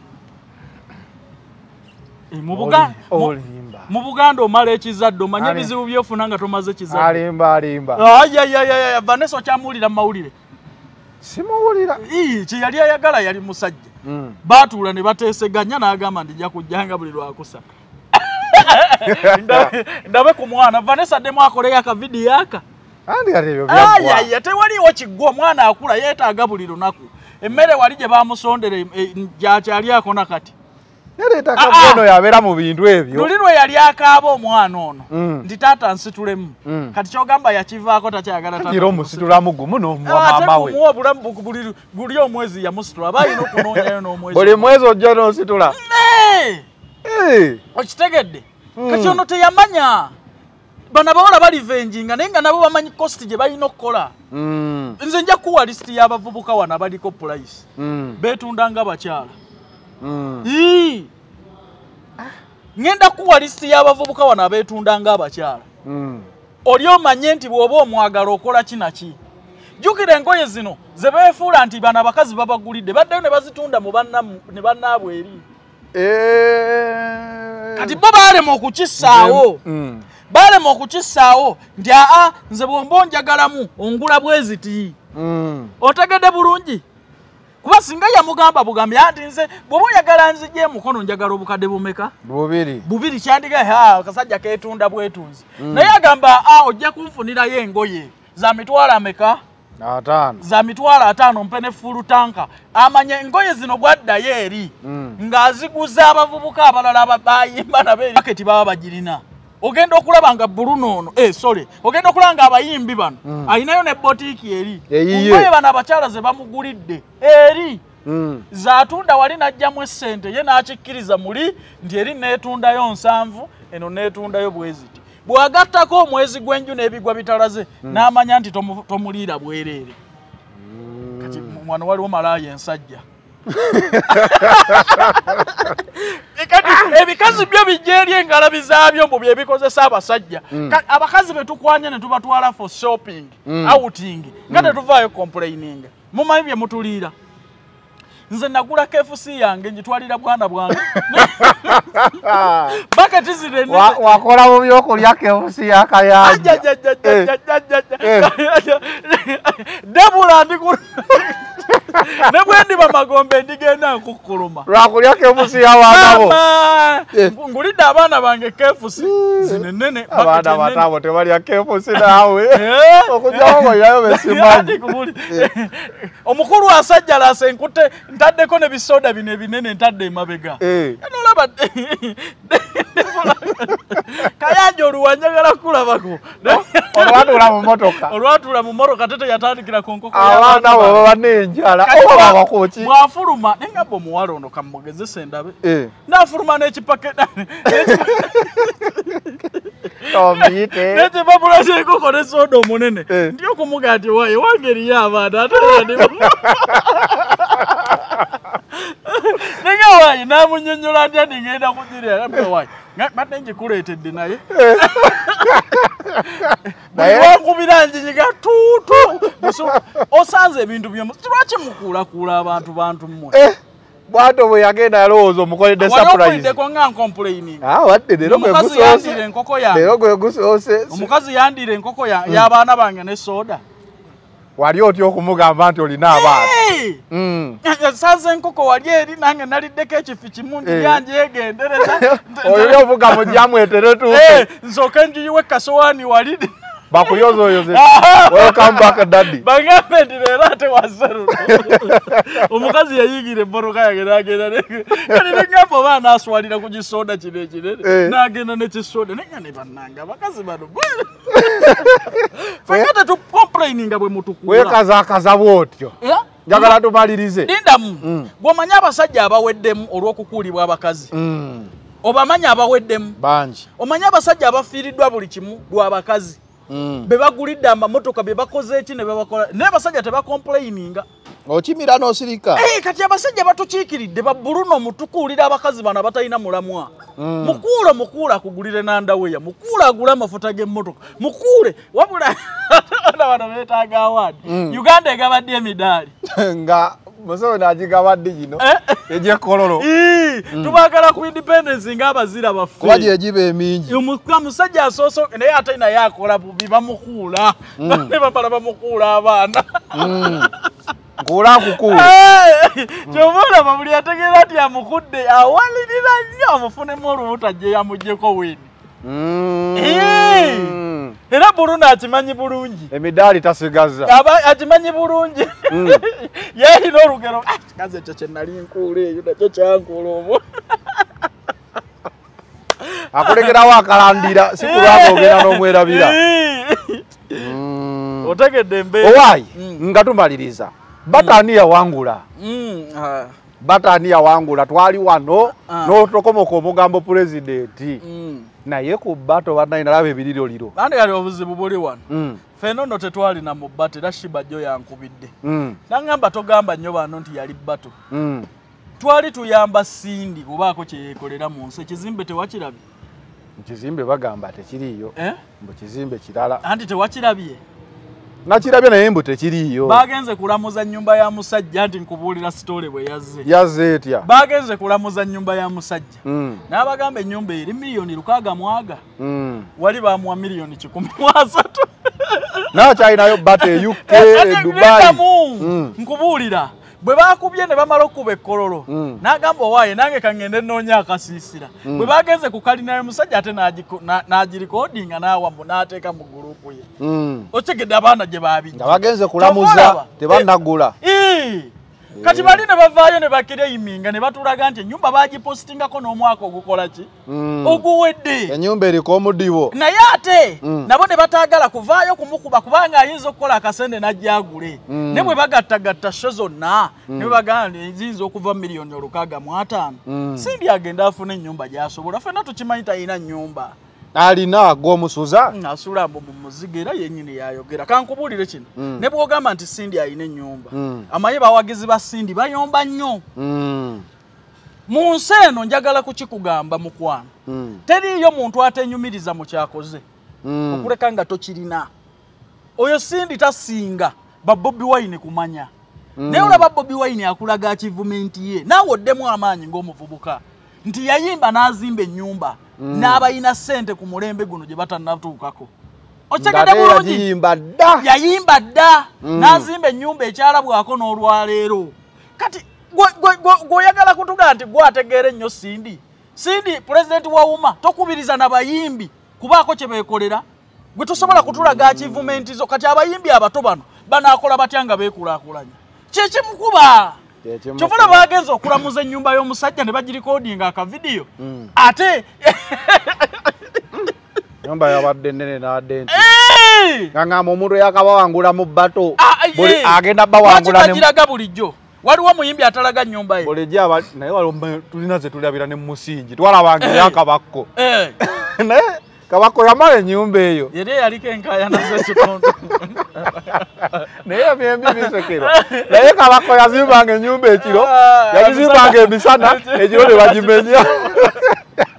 mu buganda omala ekizadde omanye ebizibu byofuna nga tomaze kizadde. Alimba alimba. Ayayayaya vanessa okyamuwulira mu mawulire simuwulira. Ii, kye yali ayagala yali musajja. Mm. baatuula ne bateeseganya n'agamba ndijja kujjanga buli lwakusa [laughs] Ndabe- ku mwana. Vanessa ddemu akoleyo akavidiyo aka. Ayaya tewaliwo kiggwa. Omwana akula yeetaaga buli lunaku. Emmere wali gye bamusondera e, gyakyali kati nereeta Ah, ah. yabeera mu bintu ebyo. Luli lwe yali akaaba omwana ono Mm. nti taata nsitulemu. Mm. kati kyogamba yakivaako takyagala taata gira omusitulamu gumu n'omuwa ate maama we. kumuwa obulamu bu- buli- omwezi yamusitula aba alina okunoonyayo [laughs] n'omwezi. Buli mwezi ojja n'ositula. Okitegedde? Mm. kati ono teyamanya? Bano abawala balivenjinga naye nga nabo bamanyi kosti gye balina okukola. Nze nja kuwa lisiti y'abavubuka wano abaliko pulayisi beetunda nga bakyala. Ŋŋenda kuwa lisiti y'abavubuka wano abeetunda nga abakyala Mm. oli omanye nti bw'oba omwagala okola kinaki jjukira engoye zino ze beefuula nti bano abakazi babagulidde baddeyo ne bazitunda mu ne bannaabwe eri. Eh. kati bo baalema okukissaawo. Mm. baalema okukissaawo nti aa nze bwomba onjagalamu ongula bweziti. Otegedde bulungi kuba singa yamugamba bugambi anti nze bw'oba oyagala nzijja emukono njagala obukadde bumeka? Bubiri. Bubiri kyandiga ha akasajja ketunda bwetunzi. Naye agamba a ojja kunfunirayo engoye za mitwalo ameka? Ataano. Za mitwalo ataano mpe ne fulu tanka. Amanya engoye zino bwaddayo eri Mm. ng'aziguza abavubuka abalala aba- bayimba nabo eri aketi baba bagirina ogenda okulaba nga bruno ono eh, sorry ogenda okulaba nga abayimbi bano alinayo ne botiiki eri. Ngoye bano abakyala ze bamugulidde eri. Mm. zatunda wali n'ajjamu essente ye n'akikkiriza muli nti eri neetundayo nsanvu eno neetundayo bweziti. Bw'agattako omwezi gw'enju n'ebigwa bitalaze n'amanya nti tomu- tomuliira bwereere. Kati mwana waliwo malaaya ensajja kati ebikazi byo bijja eri engalabi zaabyo mbu byebikozesa abasajja. Ka- abakazi betukwanye ne tubatwala for shopping outing nga tetuvaayo complaining. Mumanyi bye mutuliira nze nagula kfc yange ngitwalira bwana bwange. [laughs] Baketi zino Wa- ennene wakola mu byokulya yakayanja debula ndiku [laughs] [laughs] ne bwe ndiba magombe ndigenda nkukkuluma lwakulya kebusi yabaana bo Mama! Eh. ngulidde abaana bange kefusi. Zino ennene abaana batabo tebalya kebusi naawe. [laughs] Besimanyi [laughs] Ati kubuli. omukulu asajjalasa enkute ntaddeko ne bisoda bino ebinene ntadde emabega. Nolaba kayanja oluwanjagala kulabako olwatula mu motoka. Olwatula mu moroka tete yatandikira ku nkoko abaana bwa- babakoki bw'afuluma naye nga bwe omuwala ono kamugezesa endabe n'afuluma n'ekipake [laughs] omuyite n'ekipapula ky'enkoko ne soda omunene. Eh. ndi okumuga nti waye wange eriyo abaana ate [laughs] naye waayi n'amunyonyola ntya ndigenda kugirya waayi badde ngikuleetedde naye? Naye- wankubira njiyiga tuutu. Osanze ebintu byomu lwaki mukuulakuula abantu bantu mmwe? Eh, bwato bwe yagenda yalowooza omukoledde wali surprise. okuliddeko nga nkomplaining Ah, yandira enkoko y'abaana bange ne soda wali otya okumugamba nti olina abaana Hey! Mm. saza enkoko wali eri nange naliddeko ekifi kimu Eh. ndyanjegendereza [laughs] oyo lyovuga mu jamwetere Eh, tuuke nsooke njiyiwe kasowaani wali bakuyozoyoze [laughs] welcome back daddy. Bagambe nti leero ate waseruno [laughs] omukazi yayigira emboroka yange nagenda kali negamba oba naswalira ku kisoda kino ekinene Eh. nagenda nekisoda nenya ne bannange abakazi bano [laughs] fenga tetucomplaininga bwe mutukula. Wekazakaza bwotyo. Njagala tumalirize. Lindamu gwomanyi abasajja abaweddemu olw'okukuulibwa abakazi? Mm, obamanyi abaweddemu? Bangi. Omanyi abasajja abafiiriddwa buli kimu lw'abakazi Mm. Be bagulidde amamotoka be bakoze eki ne bebakola? Naye abasajja tebacomplaininga okimira n'osirika. Eh, kati abasajja batukiikiridde babbuluno mutukuulira abakazi bano abatalina mulamwa. Mukuule mukuule akugulire nandaweya mukuule agule amafuta g'emmotoka mukuule. Wabula [laughs] abaana bano beetaaga awaadi uganda egabadde emidaali. [laughs] Nga musowe nagigabadde gino? Eh, egyekololo ii, tubaagala ku independence ng'abazira kuba baffe gyegiba emingi. Omuka- musajja asooso naye ate naye akola bubi bamukuula. [laughs] Ne bamala bamukuula abaana. Nkuula nkukuule [laughs] Eh, kyova olaba buli ategeera nti amukudde awalirira nnyo amufunemu olubuto ajje yamuggyeko weni. Mm. Era bruno akimanyi bulungi. Emidaali tasigaza. Aba- akimanyi bulungi. [laughs] Yeerina olugero "Ah, kikazi ekyo kyenali nkuula eyo nakyo kyankuula omwo [laughs] akulekerawo akalandira si kulwanga ogenda n'omwerabira. Otegedde embeera. Owaayi Mm. nga tumaliriza. Bataani yawangula Bataani yawangula twali wano Ah. n'otokomoka omugambo pulezidenti mm. naye ku bato banayi nalaba ebiriroliro andi kati obuzibu buli wano. Mm, fenno nno tetwalina mu bato era shiba jjo yankubidde. Mm, nagamba togamba nnyo bano nti yali bato twali tuyamba sindi kubaako kyeyekolera mu nsi. Ekizimbe tewakirabye? Ekizimbe bagamba tekiriiyo. Eh? mbu kizimbe kirala. Anti tewakirabye nakirabye naye mbu tekiriiyo. Bagenze kulamuza nyumba ya musajja nti nkubuulira sitole bwe yazze. Yazze etya bagenze kulamuza nyumba ya musajja. Mm, n'abagamba ennyumba eri miliyoni lukaaga mwaga mm. wali bamuwa miliyoni kikumi mu asatu. Nakyalinayo bato e uk e dubai. Leetamu, Mm. Bwe bakubye ne bamala okuba ekkololo Mm. n'agamba owaaye nange kangende nnoonya akasiisira bwe bagenze ku kalinayo musajja ate n'agirikodinga n'awambu n'ateeka mu gurupu ye Mm. otegedde abaana gye babijja nga bagenze kulamuza olaba? Kati bali ne bavaayo ne bakireiminga ne batulaga nti ennyumba bagipositingako n'omwaka ogukola ki Mm. oguwedde ennyumba eriko omudibo naye ate Mm. nabo ne bataagala kuvaayo kumukuba kubanga ayinza okukola akasente najja agule Mm. ne bwe bagattagatta sho zonna ne bwe bagamba nti ziyinza okuva miliyoni olukaaga mu ataano Mm. sindi agenda afuna ennyumba gy'asobola ffenna tukimanyi talina nnyumba alina gwomusuza asula mbu mu muzigo era yennyini yayogera kankubuulire kino Mm. ne bwogamba nti sindi alina ennyumba Mm. amanyi bawagizi ba sindi bayomba nnyo Mm. mu nsi eno njagala kukikugamba mukwano Mm. teriiyo muntu atenyumiriza mu kyakoze Mm. okuleka nga tokirina oyo sindi tasinga ba bobi wine kumanya naye olaba bobi wine akulaga akivumenti ye naawe oddemu amaanyi ng'omuvubuka nti yayimba n'azimba ennyumba n'abalina ssente ku mulembe guno gye batanatuukako okyegedde ngate bulungi? yayimba dda Mm. n'azimba ennyumba ekyalabwako n'olwaleero kati gwe- gwe- gwe- gweoyagala kutugaa nti gwategeera ennyo sindi sindi pulezidenti wa uma tokubiriza na bayimbi kubaako kye beekolera? Gwe tosobola kutulaga akivumenti zo kati abayimbi abato bano banaakola batya nga beekulaakulanya? Kyekimukuba. Kyovula bagenza okulamuza ennyumba y'omusajja ne bagirikodinga akavidiyo Mm. ate nyumba yabadde nene n'adde nti ngangamba omuntu yakabawangula mu bato Ah, eh. agenda bawangula Lwaki ne bagiraga bulijjo? Waliwo muyimbi atalaga nnyumba ye. Buli gyaba naye tulina ze tulabira ne musingi twalabanga eyakabakko Eh, [laughs] naye kabakko yamala ennyumba eyo. Yali eyaliko enkayana z'ekitundu [laughs] naye emyembi bisekera naye kabakko yazimbanga ennyumba ekiro Ah, yagizimbanga emisana [laughs] ekiro ne bagimenya [laughs]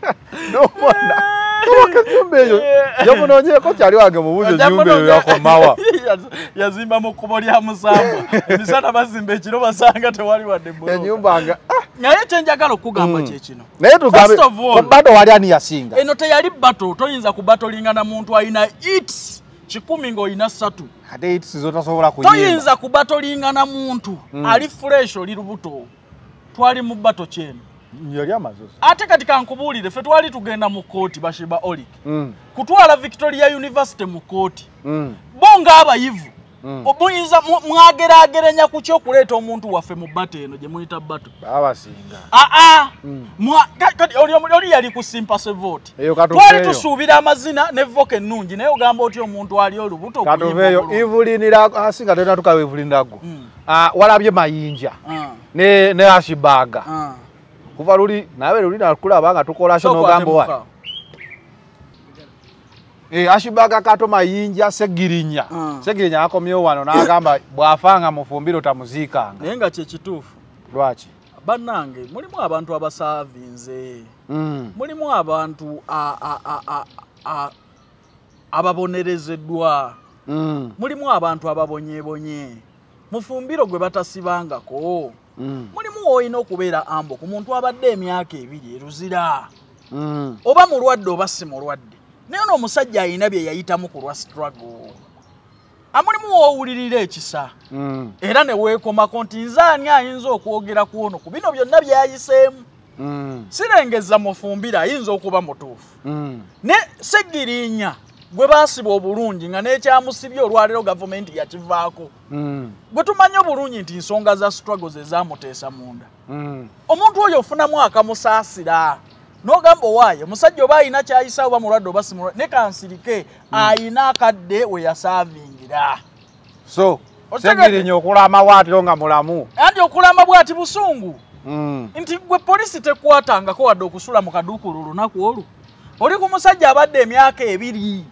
nomwana kabaka ennyumba eyo. Gyomunoonyeko kyali wange mubuuzi ennyumba eyo yakomawa. [laughs] Yaz- yazimba mu kkubo lya musambwa emisana bazimba ekiro basanga tewali wadde bbulooka. enyumba nga ah, naye kyenjagala okugamba kyekino naye tugambe First of all- ku bado wali ani yasinga? eno teyali bato toyinza kubatolinga na muntu alina its kikumi ng'olina ssatu. Ate itisizo tasobola kuyimba. Toyinza kubatolinga na muntu. Ali fresh oli lubuto. Twali mu bato kyeno yali amazozi ate kati kankubuulire ffe twali tugenda mu kooti bashiba olik Mm, kutwala victoria university mu kooti mm. bo ng'abayivu muyinza mu- mwageraageranya ku kyokuleeta omuntu waffe mu bato eno gye muyita bato baba basinga aa Mwa- ka- kati oli oli yali ku simpase vote. Eyo katuveeyo. twali tusuubira amazina ne voka ennungi naye ogamba otya omuntu ali olubuto katuveeyo obulungi? ivulinira asinga tena tukaba ivulinirago Mm. walabye mayinja Ah, ne ne ashibaga. Ah. Kuva luli nawe luli nakulaba nga tukola kyo Sooka nogamba wa. Eh, ashibaga kato mayinja segirinya. Ah. segirinya akomyewo wano n'agamba [coughs] bw'afanga mufumbiro tamuziikanga naye nga kyekituufu lwaki? Bannange mulimu abantu abasaavinze Mm, mulimu abantu a- a- a- a- a- ababonerezeddwa. Mm, mulimu abantu ababonyebonye. Mufumbiro gwe batasibangako. mm, mulimu woolina okubeera ambo ku muntu abadde emyaka ebiri eruzira mm. oba mulwadde oba si mulwadde. Naye ono omusajja alina bye yayitamu ku lwa struggle. Amulimu woowulirira ekisa. Mm, era ne weekomako nti nze ani ayinza okwogera ku ono ku bino byonna byayiseemu? Mm, sirengeza mufumbire ayinza okuba mutuufu. Mm. ne segirinya gwe baasiba obulungi nga n'ekyamusibye olwaleero gavumenti yakivaako. Mm, gwe tumanyi obulungi nti nsonga za struggles ezamuteesa munda. Mm. omuntu oyo ofunamu akamusaasira n'ogamba owaaye omusajja oba alina kyayisa oba mulwadde oba simulwadde ne kansirike ayina akadde we yasaavingira. So segirinya okulama waatiro nga mulamu. Anti okulamba bwati busungu? Nti gwe polisi tekwatangako wadde okusula mu kaduukulu olunaku olwo. Oli ku musajja abadde emyaka ebiri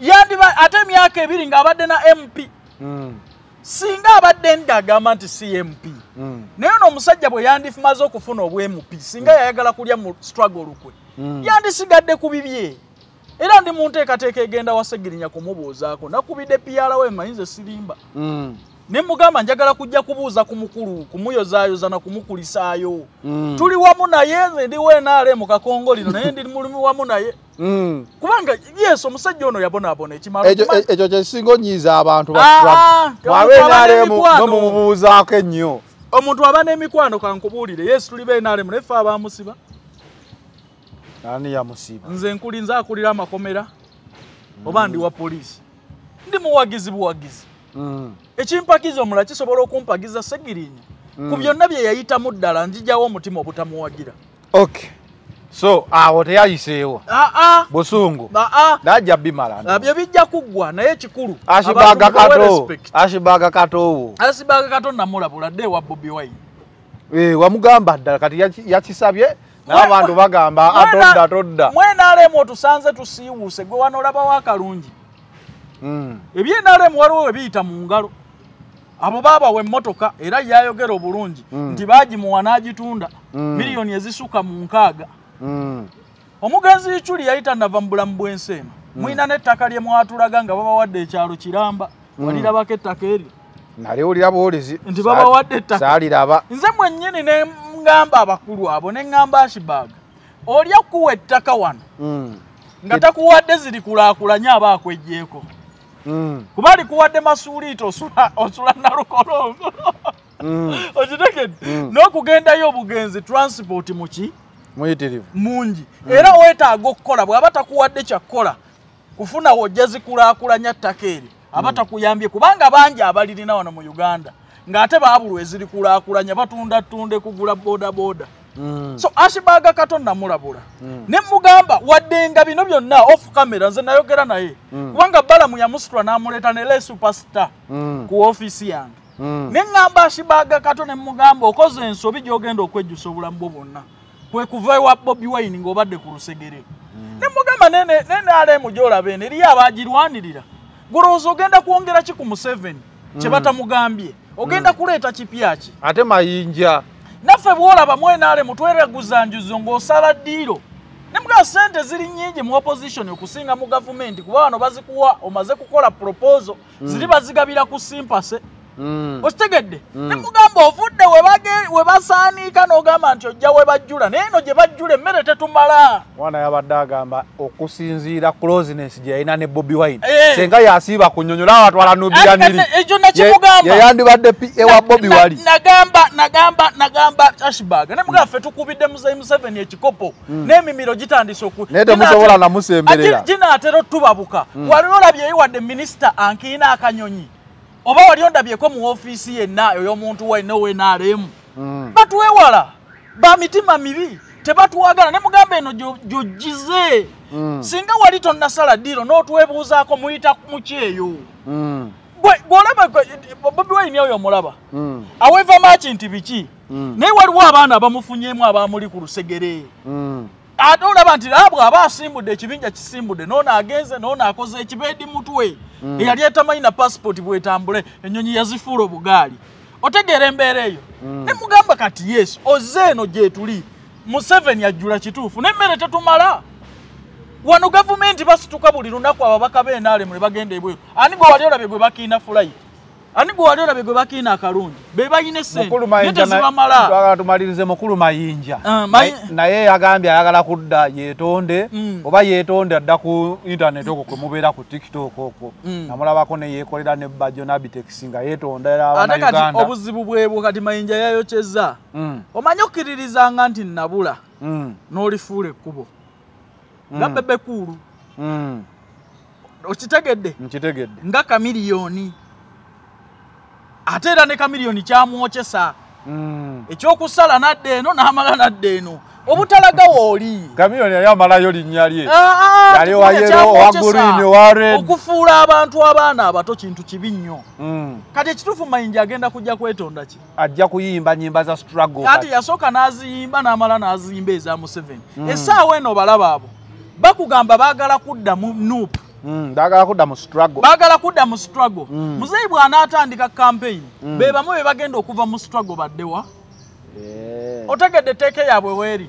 yandiba ate emyaka ebiri ng'abadde na mp mm, singa abadde ng'agamba nti cmp mm, naye ono omusajja bwe yandifumaze okufuna obwmp singa yayagala kulya mu struggle lukwe yandisigadde ku bibye. Era ndi mu nteekateeka egenda wasegirinya kumubuuzaako nakubidde piyalawo emayinza esirimba mm, ne mugamba njagala kujja kubuuza ku mukulu kumuyozaayoza na kumukulisaayo mm. tuli wamu naye nze ndi wenaale mu kakongolino naye ndi mulimu wamu naye Mm. kubanga yesu omusajja ono yabonaabona ekimala ekyo okumanyi- ekyo kyesinga onyiiza abantu Ah, n'emikwano. nomumubuuzaako ennyo omuntu aba n'emikwano kankubuulire yesu tuli beenaalemu naye ffe abamusiba ani yamusiba nze nkuli nze akulira amakomera oba ndi wa poliisi ndi muwagizi buwagizi. Ekimpakiza omulala kisobola okumpagiza segirinya ku byonna bye yayitamu ddala njijawo omutima obutamuwagira. Okay so awo teyayiseewo? Aa. Busungu. Aa. Najja bimala. Byo bijja kuggwa naye ekikulu ashibaga ashibaga katoowo asibaga kato namulabula dde ewa bobi wine. Eh, wamugamba ddala kati yaki- yakisabye? N'abantu bagamba atodda todda mwenaalemu otusanze tusiiwuuse gwe wano olabawo akalungi Mm. ebyenaalemu waliwo we biyita mu ngalo. Abo baabawa emmotoka era yayogera obulungi Mm. nti baagimuwa n'agitunda. Mm. miliyoni ezisuka mu nkaaga. Omugenzi icyuli yali tannava mu bulamu bw'ensi eno mwina n'ettaka lye mwatulaga nga babawadde ekyalo kiramba. Walirabako ettaka eryo. Naliwulira buwulizi Nti babawadde ettaka. nze mwennyini ne ngamba abakulu abo ne ngamba ashibaaga oli akuwa ettaka wano nga takuwadde zirikulaakulanye aba akwejjeeko Mm. Kuba alikuwadde masuuliito osula osula nalukolongo Mm. okitegedde? Mm. n'okugendayo obugenzi transport muki muyitirivu. Mungi era weetaaga okukola bw'aba takuwadde kyakkola kufuna wojja zikulaakulanya ttaka eri aba takuyambye kubanga bangi abalirina wano mu uganda ng'ate baabulwa ezirikulaakulanya batunda tunde kugula boodabooda Mm. So ashibaga kato namulabula. Ne mugamba wadde nga bino byonna off camera nze nayogera naye. Kubanga balamu yamusitula n'amuleeta nele superstar Mm. ku ofiisi yange. Mm. ne ŋŋamba ashibaga kato ne mugamba okoze ensobi gy'ogenda okwejjusa obulamu bwo bwonna. Kwe kuva ewa bobi wine ng'obadde ku lusegere. Ne mugamba nenaalemu gy'olaba eno eriyo abaagirwanirira golowooza ogenda kwongera ki ku museveni? Kye batamugambye. Ogenda kuleeta kipya ki? Ate mayinja naffe bwolaba mwenaalemu tweraguza njuzo ng'osala ddiiro. Nemuga sente ziri nyingi mu opposition okusinga mu gavumenti kuba wano bazikuwa omaze kukola proposal ziri bazigabira ku simpase okitegedde nemugamba ovudde we basaanika n'ogamba nti ojja we bajjula naye eno gye bajjula emmere tetumala. Mwana yabadde agamba okusinziira closeness gye yalina ne bobi wine. Eh. senga yasiiba ku nnyonyola awatwala Ate miri kati ekyo nakimugamba. yeyandibadde ewa bobi wali nagamba nagamba nagamba ashbag nemugamba ffe tukubidde muzeyi museveni ekikopo n'emimiro gitandise oku Naye temusobola namusemberera. Ate ginaatera otubabuka. Wali olabyeyo wadde minisita ankiina akanyonyi oba wali ondabyeko mu ofiisi yenna ey'omuntu waine wenaalemu batwewala ba mitima mibi tebatwagala nemugamba eno gyo- gyoggize. Singa wali tonnasala ddiiro n'otwebuuzaako muyita mu kyeyo. Mm, Gwe- gw'olaba gwe- bobi wine oyo omulaba. Mm, aweeva maaki nti biki? Naye waliwo abaana abamufunyemu abamuli ku lusegere. Mm. Ate olaba nti naye bw'aba asimbudde ekibinja kisimbudde noono agenze noono akoze ekibeedi mutwe. Eyali etamanyi na pasipoti bwetambule ennyonyi yazifuula obugaali. Otegeera embeera eyo. Ne mugamba kati yesu ozze eno gyetuli museveni ajjula kituufu n'emmere tetumala. Wano gavumenti basituka buli lunaku ababaka b'enaalemu ne bagenda ebweru. Ani gwe wali olabye gwe bakiina fulayi ani gwe wali olabye gwe bakiina akalungi be balina mukulu essente naye mayinja na- tezibamala twagala tumalirize mukulu mayinja. Ah, Naye- yagambye ayagala kudda yeetonde Mm. oba yeetonde adda ku intaneti okwo kwe mubeera ku tiktok okwo. Mm. namulabako neyeekolera ne bajjo nabitex nga yeetondera ate kati obuzibu bwebwo kati mayinja yayokyeza Mm, omanyi okkiririzanga nti nabula n'olifuula ekkubo. Nga bebekuulu okitegedde? Nkitegedde. Nga kamiliyoni ate era ne kamiliyoni kyamwokyesa Mm. ekyokusala nadda eno n'amala nadda eno. Obutalaga wooli kamiliyoni yali amalayo linnya lye. Ah, ah, Yali kikula owa kyamwokyesa. owa red. okufuula abantu abaana abato kintu kibi nnyo. Mm. kati ekituufu mayinja agenda kujja kwetonda ki? Ajja kuyimba nyimba za struggle kati yasooka n'aziyimba n'amala n'aziyimba eza museveni. Essaawa eno balaba abo bakugamba baagala kudda mu nuupu ndagala kudda mu struggle. Baagala kudda mu struggle. Muzeeyi bw'anaatandika campaign be bamu be bagenda okuva mu struggle baddewa otegedde etteeka yaabwe weeri.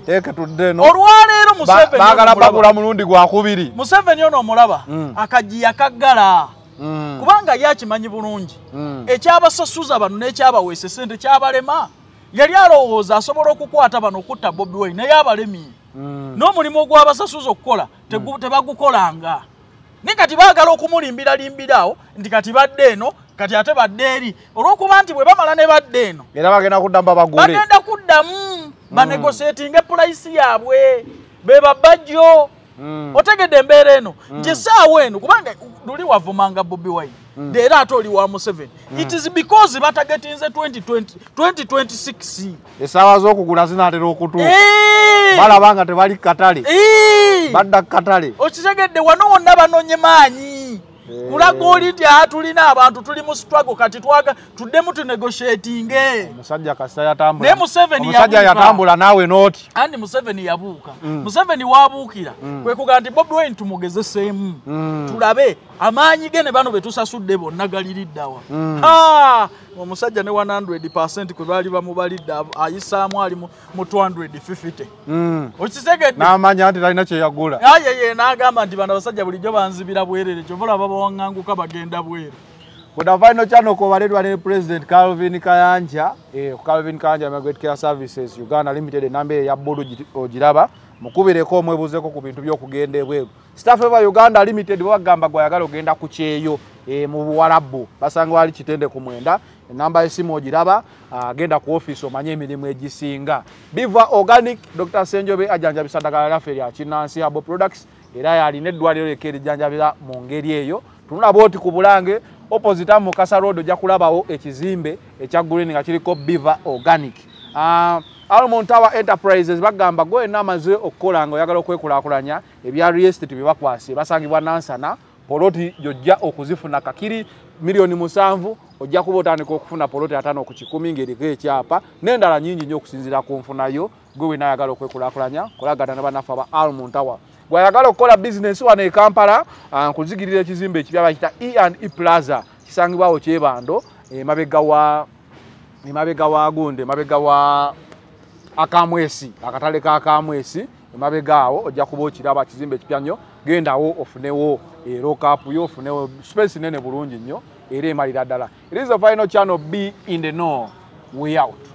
Olwaleero baagala bagula mulundi gwakubiri museveni ono omulaba Mm. akajiya kaggala Mm, kubanga ye akimanyi bulungi. Mm. ekyabasasuza bano n'ekyabaweesa sente kyabalema. Yali alowooza asobola okukwata bano okutta bobi wine naye abalemi Mm. n'omulimu ogwabasasuza okukola tebagukolanga naye kati baagala okumulimbiralimbira awo nti kati badde eno kati ate badde eri olw'okuba nti bwe bamala ne badde eno. Era bagenda kudda mbabagule bagenda kuddamu banegosetinga epurayisi yaabwe be babajjo Mm. otegedde embeera eno nti essaawa eno kubanga luli wavumanga bobi wine era ate oli wa museveni. It is because batagetinze 2020 2026 essaawa z'okugula zinaatera okutuuka balaba nga tebali katale. Badda katale. Okitegedde wano wonna banonye maanyi kulaga oli nti aa tulina abantu tuli mu struggle. Kati twaga tuddemu tunegotiatinge Naye Museveni omusajja yabuuka. yatambula naawe nooti andi museveni yabuuka. Museveni waabuukira. Kwe kugaa nti bobi wine tumugezeseemu tulabe amaanyi ge ne bano betusasudde bonna galiriddawa! Omusajja ne 100 kwe baali bamubalidde ayisaamu ali mu mu 250 Mm. okitegedde n'amanya nti talina kyeyagula ayeye n'agamba nti bano abasajja bulijjo banzibira bwerere kyova olaba bawaŋŋanguka bagenda bweru the final channel kobaledwa ne president calvin kayanja eh, calvin kayanja migrate care services uganda limited enamba bbulu giti- ogiraba mukubireko omwebuuzeko ku bintu by'okugenda ebweru staff eva uganda limited bagamba gwayagala ogenda ku kyeyo eh, mu buwalabu basanga wali kitende ku mwenda enamba y'essimu ogiraba ah, agenda ku ofiisi omanye emirimu egisinga. Biva organic dr. Senjobe ajanjabisa ddagala lyaffe lya kinansi abo products era yalina eddwaliro lyekka erijjanjabira mu ngeri eyo. Tunulaba oti ku bulange opposite mu kasa road ojja kulabawo ekizimbe ekya green nga kiriko biva organic. Uh, almond tower enterprises bagamba gwe wenna amaze okukola nga oyagala okwekulaakulanya ebya real estate bye bakwase basangibwa nansana poloti gyojja okuzifuna kakiri miliyoni musanvu ojja kuba otandika okufuna poloti ataano ku kikumi ng'eriko ekyapa n'endala nyingi nnyo okusinziira ku nfunayo gwe wenna ayagala okwekulaakulanya kolagana ne bannaffe aba almond tower gwayagala okukola bizinesi wano e kampala ah, nkuzigirira ekizimbe ekipya bakita e and e plaza kisangibwawo kyebando emabega wa emabega wa gunde emabega wa akamwesi akatale ka kamwesi emabegaawo ojja kuba okiraba kizimbe ekipya nnyo gendawo ofunewo erokapu yo ofunewo space nene bulungi nnyo era emalira ddala it is the final channel b in the no way out